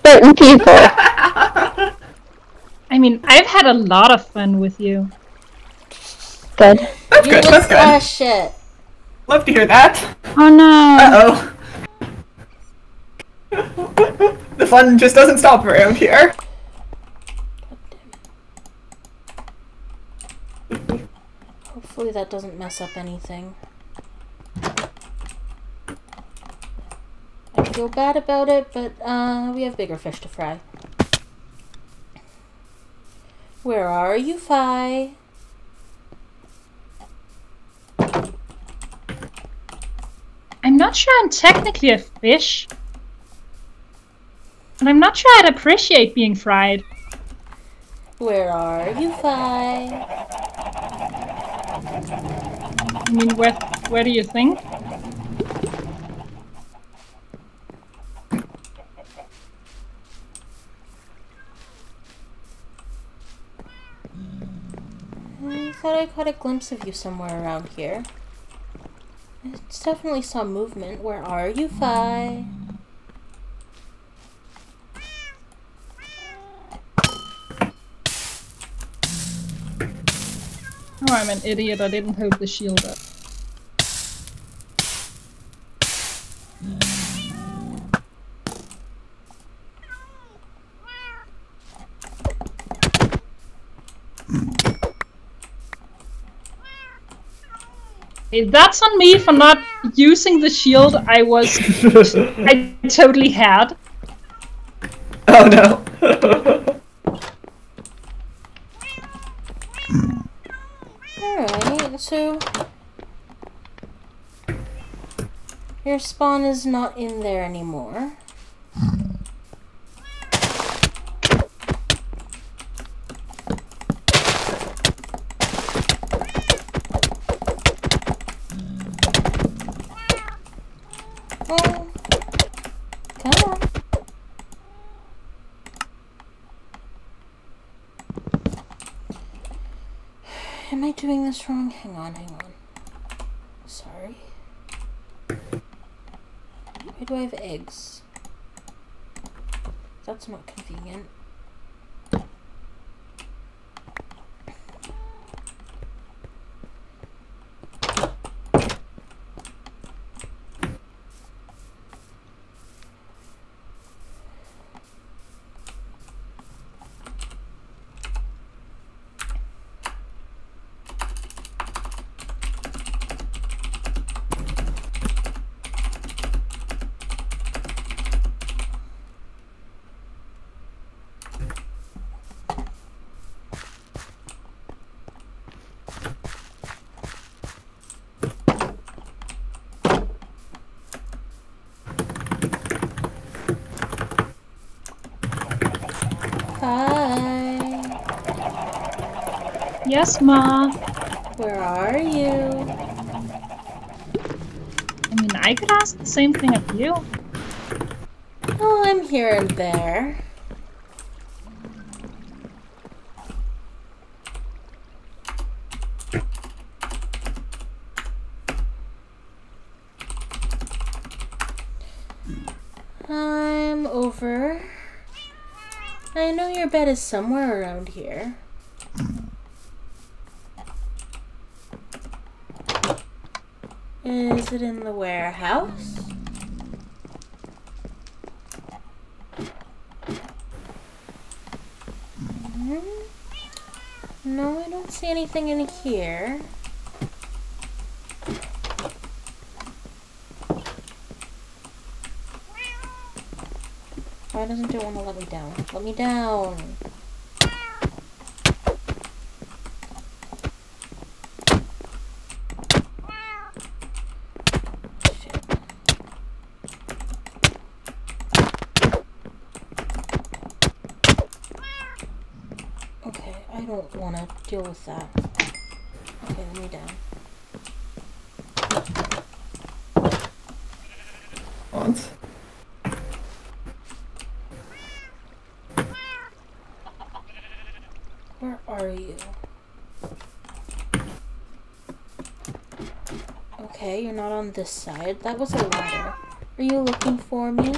Certain people. *laughs* I mean, I've had a lot of fun with you. Good. That's you good. look That's good. ah, shit. Love to hear that. Oh no. Uh oh. *laughs* the fun just doesn't stop around here. Hopefully that doesn't mess up anything. I feel bad about it, but uh, we have bigger fish to fry. Where are you, Fi? I'm not sure I'm technically a fish. And I'm not sure I'd appreciate being fried. Where are you, Fi? I mean, where, where do you think? I thought I caught a glimpse of you somewhere around here. I definitely some movement. Where are you, Fi? Oh, I'm an idiot. I didn't hold the shield up. That's on me for not using the shield I was *laughs* I totally had. Oh no. Alright, so... Your spawn is not in there anymore. Oh, come on. Am I doing this wrong? Hang on, hang on. Sorry. Why do I have eggs? That's not convenient. Yes, Ma. Where are you? I mean, I could ask the same thing of you. Oh, I'm here and there. I'm over. I know your bed is somewhere around here. Is it in the warehouse? Hmm? No, I don't see anything in here. Why doesn't it want to let me down? Let me down! Shit. Okay, I don't want to deal with that. Okay, let me down. Once. Where are you? Okay, you're not on this side. That was a ladder. Are you looking for me?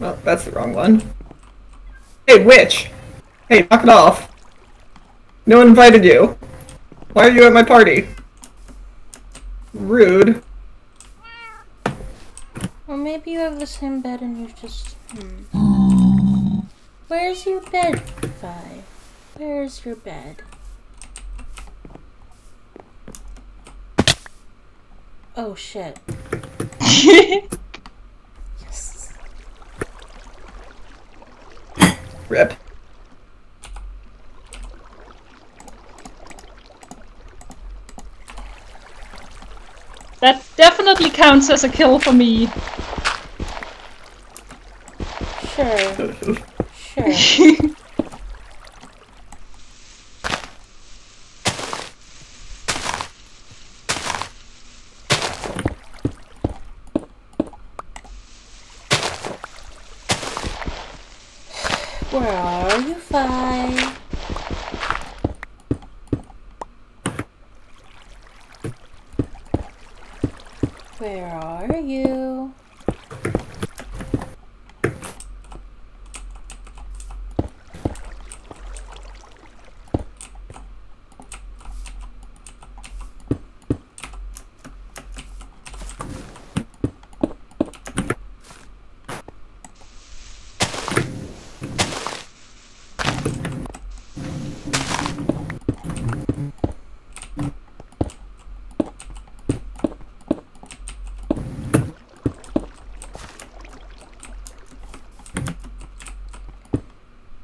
Well, that's the wrong one. Hey, witch! Hey, knock it off. No one invited you. Why are you at my party? Rude. Or maybe you have the same bed and you just. Hmm. Where's your bed, Fi? Where's your bed? Oh shit. *laughs* Yes. Rip. that definitely counts as a kill for me. Sure. *laughs* Sure. *laughs* Where are you, Fi? Where are you?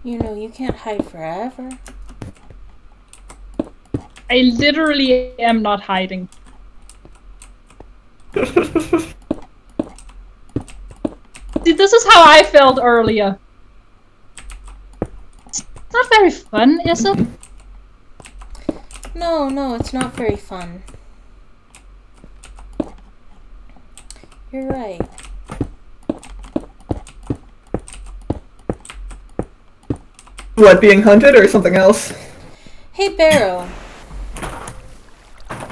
You know you can't hide forever. I literally am not hiding. *laughs* See, this is how I felt earlier. It's not very fun, is it? No, no, it's not very fun. You're right. What, being hunted or something else? Hey, Beroe,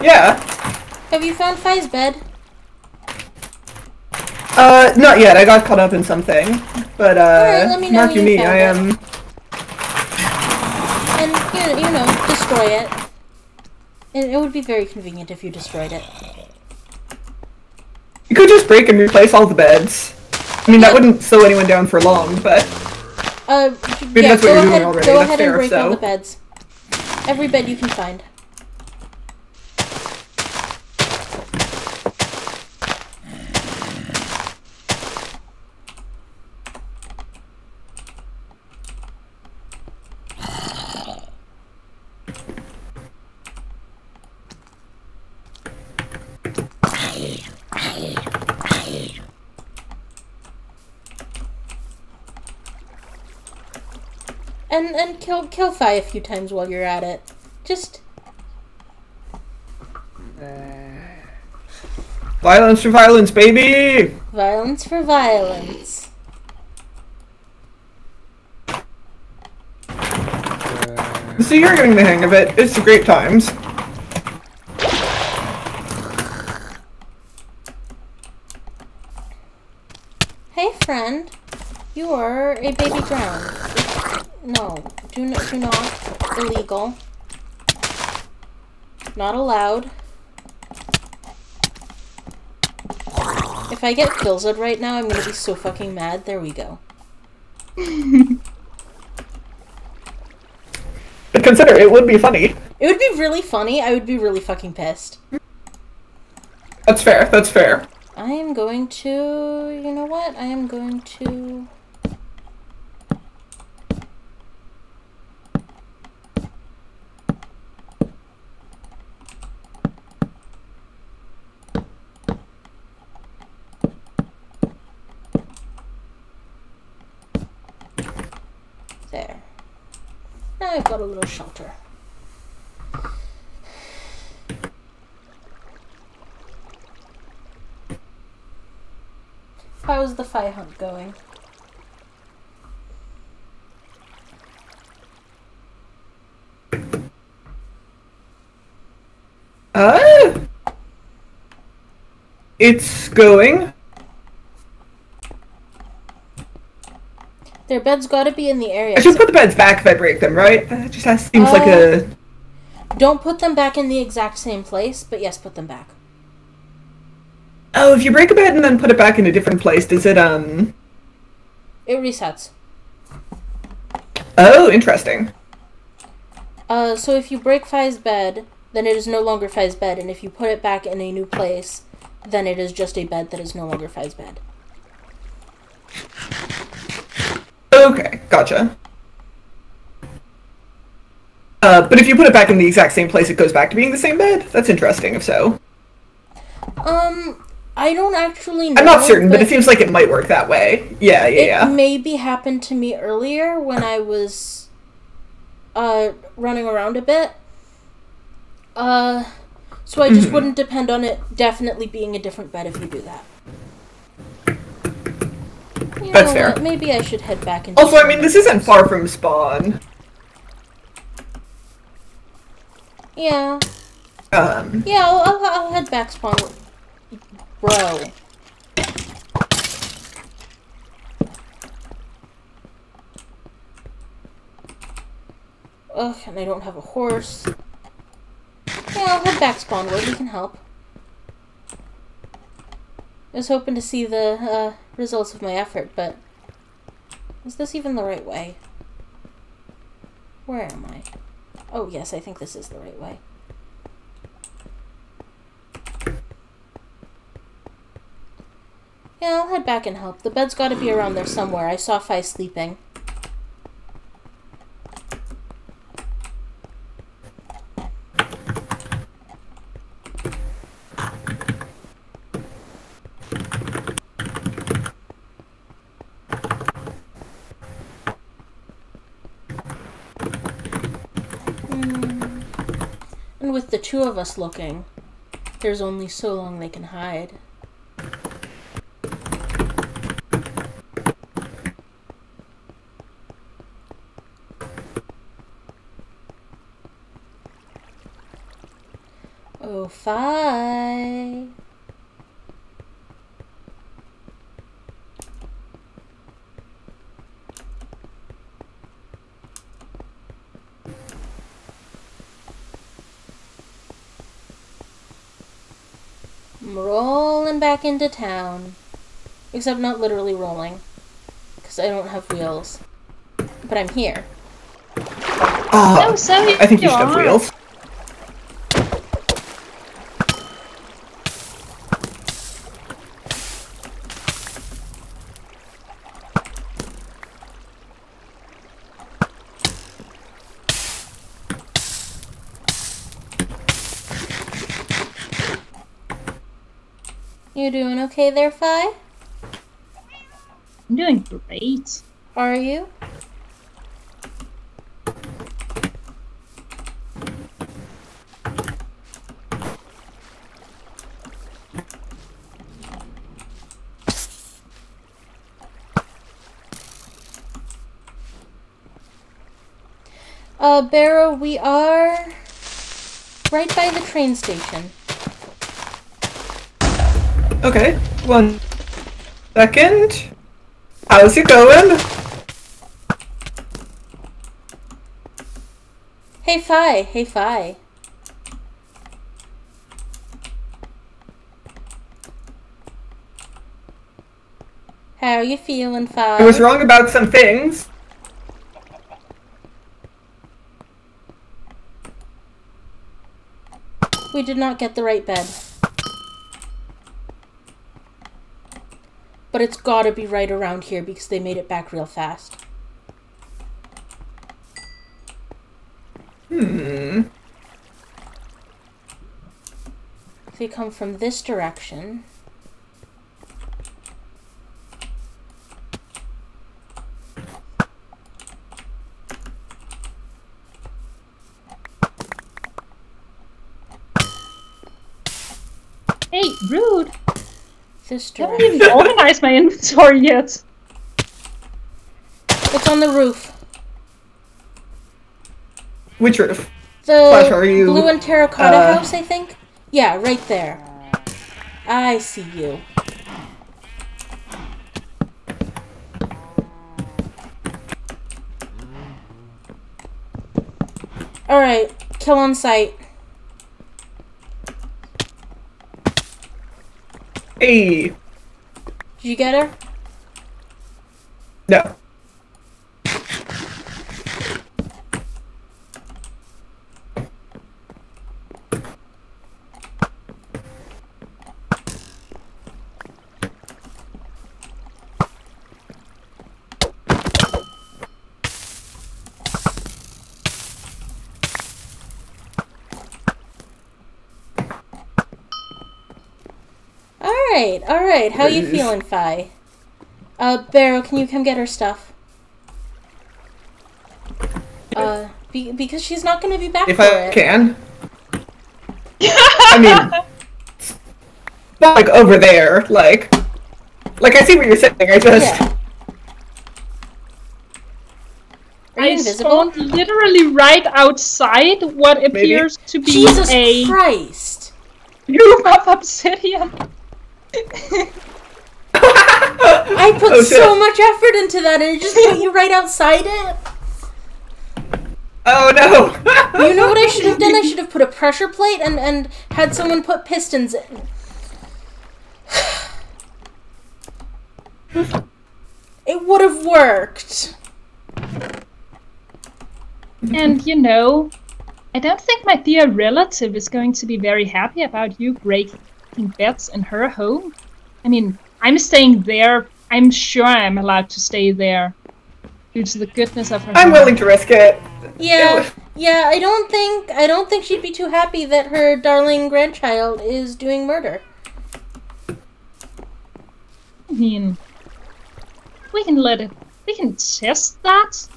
Yeah. have you found Fi's bed? Uh, not yet. I got caught up in something. But, uh, Alright, let me know mark you me, I it. am... And, you, you know, destroy it. it. It would be very convenient if you destroyed it. You could just break and replace all the beds. I mean, that wouldn't slow anyone down for long, but... Uh, yeah, go ahead, go ahead and break all the beds. Every bed you can find. And and kill kill Fi a few times while you're at it. Just uh, Violence for violence, baby! violence for violence. So you're getting the hang of it. It's great times. Hey friend, you are a baby drowned. No, do not do not illegal. Not allowed. If I get Killzed right now, I'm gonna be so fucking mad. There we go. But consider, it would be funny. It would be really funny. I would be really fucking pissed. That's fair, that's fair. I am going to. You know what? I am going to. There. Now I've got a little shelter. How's the Fi hunt going? Uh... It's going. Their bed's gotta be in the area. I should put the beds back if I break them, right? That just has, seems like a. Don't put them back in the exact same place, but yes, put them back. Oh, if you break a bed and then put it back in a different place, does it um? It resets. Oh, interesting. Uh, so if you break Fi's bed, then it is no longer Fi's bed, and if you put it back in a new place, then it is just a bed that is no longer Fi's bed. Gotcha. Uh, but if you put it back in the exact same place, it goes back to being the same bed. That's interesting. If so, Um, I don't actually know. I'm not certain, but it seems like it might work that way. Yeah, yeah, it yeah. maybe happened to me earlier when I was uh running around a bit. Uh so I just Mhm. wouldn't depend on it definitely being a different bed if you do that. You That's know fair. what, Maybe I should head back into Also, I mean, this isn't far from spawn. Yeah. Um, Yeah, I'll, I'll, I'll head back spawn. Bro. Ugh, and I don't have a horse. Yeah, I'll head back spawn where we can help. I was hoping to see the uh, results of my effort, but is this even the right way? Where am I? Oh yes, I think this is the right way. Yeah, I'll head back and help. The bed's gotta be around there somewhere. I saw Fi sleeping. Hmm. And with the two of us looking, there's only so long they can hide. Oh, Fi. I'm rolling back into town. Except not literally rolling. Because I don't have wheels. But I'm here. ah, Oh, so I think you should have are. wheels. You doing okay there, Fi? I'm doing great. Are you? Uh, Beroe, we are right by the train station. Okay, one second. How's it going? Hey, Fi. Hey, Fi. How are you feeling, Fi? I was wrong about some things. We did not get the right bed. But it's gotta be right around here because they made it back real fast. Hmm. If we come from this direction, sister. I haven't even organized my inventory yet. It's on the roof. Which roof? The blue and terracotta uh, house, I think? Yeah, right there. I see you. Alright, kill on sight. Hey. Did you get her? No. Alright, alright. How you feeling, Fi? Uh, Beroe, can you come get her stuff? Uh, be- because she's not gonna be back If for I it. can. *laughs* I mean, not like over there. Like, like I see what you're saying. I just. Yeah. Are you I invisible? spawned literally right outside what appears to be Jesus a Christ! *laughs* You of obsidian. *laughs* I put Oh, so much effort into that and it just put you right outside it. Oh no! You know what I should have done? I *laughs* should have put a pressure plate and, and had someone put pistons in. *sighs* It would have worked. And you know, I don't think my dear relative is going to be very happy about you breaking beds in her home. I mean, I'm staying there. I'm sure I'm allowed to stay there due to the goodness of her. I'm home. willing to risk it. Yeah, yeah. I don't think I don't think she'd be too happy that her darling grandchild is doing murder. I mean, we can let it. We can test that.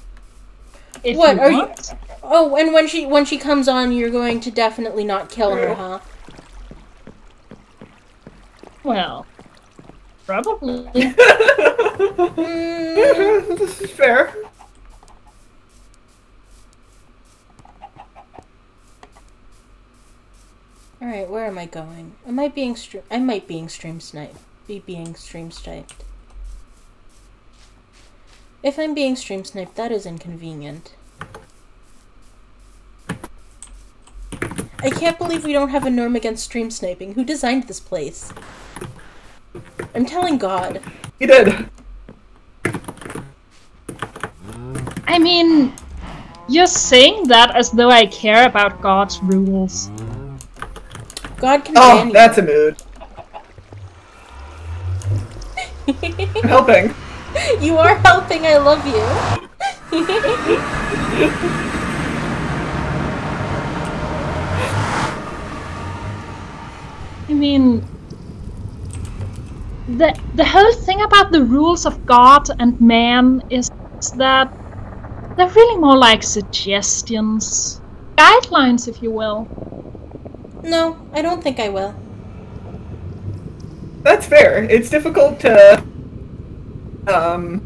If What, you are you- want. Oh, and when she when she comes on, you're going to definitely not kill her, huh? Well, probably. Mm, *laughs* this is fair. all right, where am I going? Am I being stream? I might being stream sniped. Be being stream sniped. If I'm being stream sniped, that is inconvenient. I can't believe we don't have a norm against stream sniping. Who designed this place? I'm telling God. He did. I mean, you're saying that as though I care about God's rules. God can Oh, you. that's a mood. *laughs* I'm helping. you are helping. I love you. *laughs* I mean, the the whole thing about the rules of God and man is that they're really more like suggestions, guidelines, if you will. no, I don't think I will. That's fair. It's difficult to um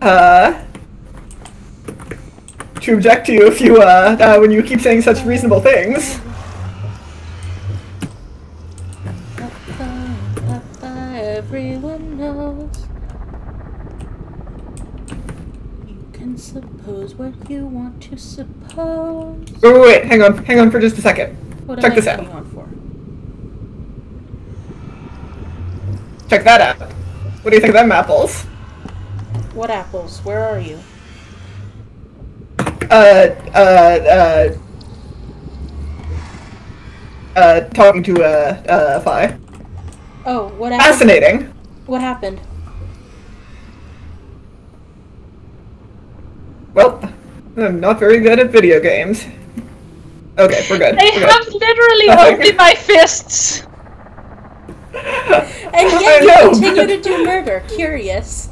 uh to object to you if you uh, uh when you keep saying such reasonable things. What you want to suppose. Wait, wait, hang on, hang on for just a second. What Check this out. on for? Check that out. What do you think of them apples? What apples? Where are you? Uh, uh, uh, uh, talking to uh, uh, Fi. Oh, what happened? Fascinating. What happened? Well, I'm not very good at video games. Okay, we're good. I we're good. have literally Nothing. only my fists. And *laughs* yet you know, continue to do murder. Curious.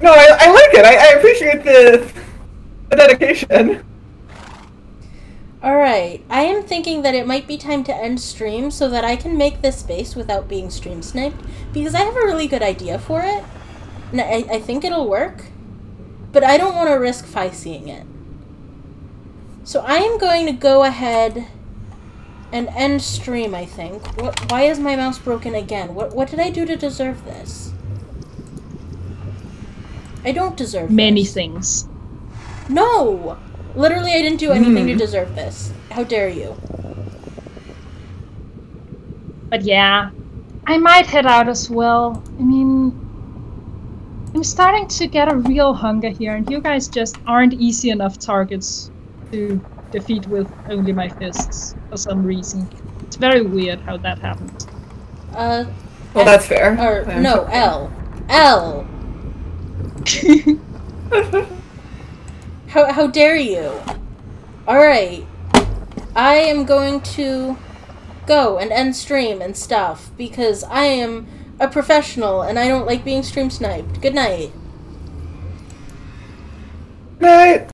No, I, I like it. I, I appreciate the, the dedication. Alright, I am thinking that it might be time to end stream so that I can make this space without being stream sniped because I have a really good idea for it. And I, I think it'll work. But I don't want to risk Fi seeing it. So I am going to go ahead and end stream, I think. What, why is my mouse broken again? What, what did I do to deserve this? I don't deserve many this. things. No! Literally, I didn't do anything to Hmm. deserve this. How dare you? But yeah, I might head out as well. I mean, I'm starting to get a real hunger here, and you guys just aren't easy enough targets to defeat with only my fists for some reason. It's very weird how that happened. Uh, Well, that's fair. or, I'm no. L. L! *laughs* How, how dare you? Alright. I am going to go and end stream and stuff because I am a professional and I don't like being stream sniped. Good night. Night.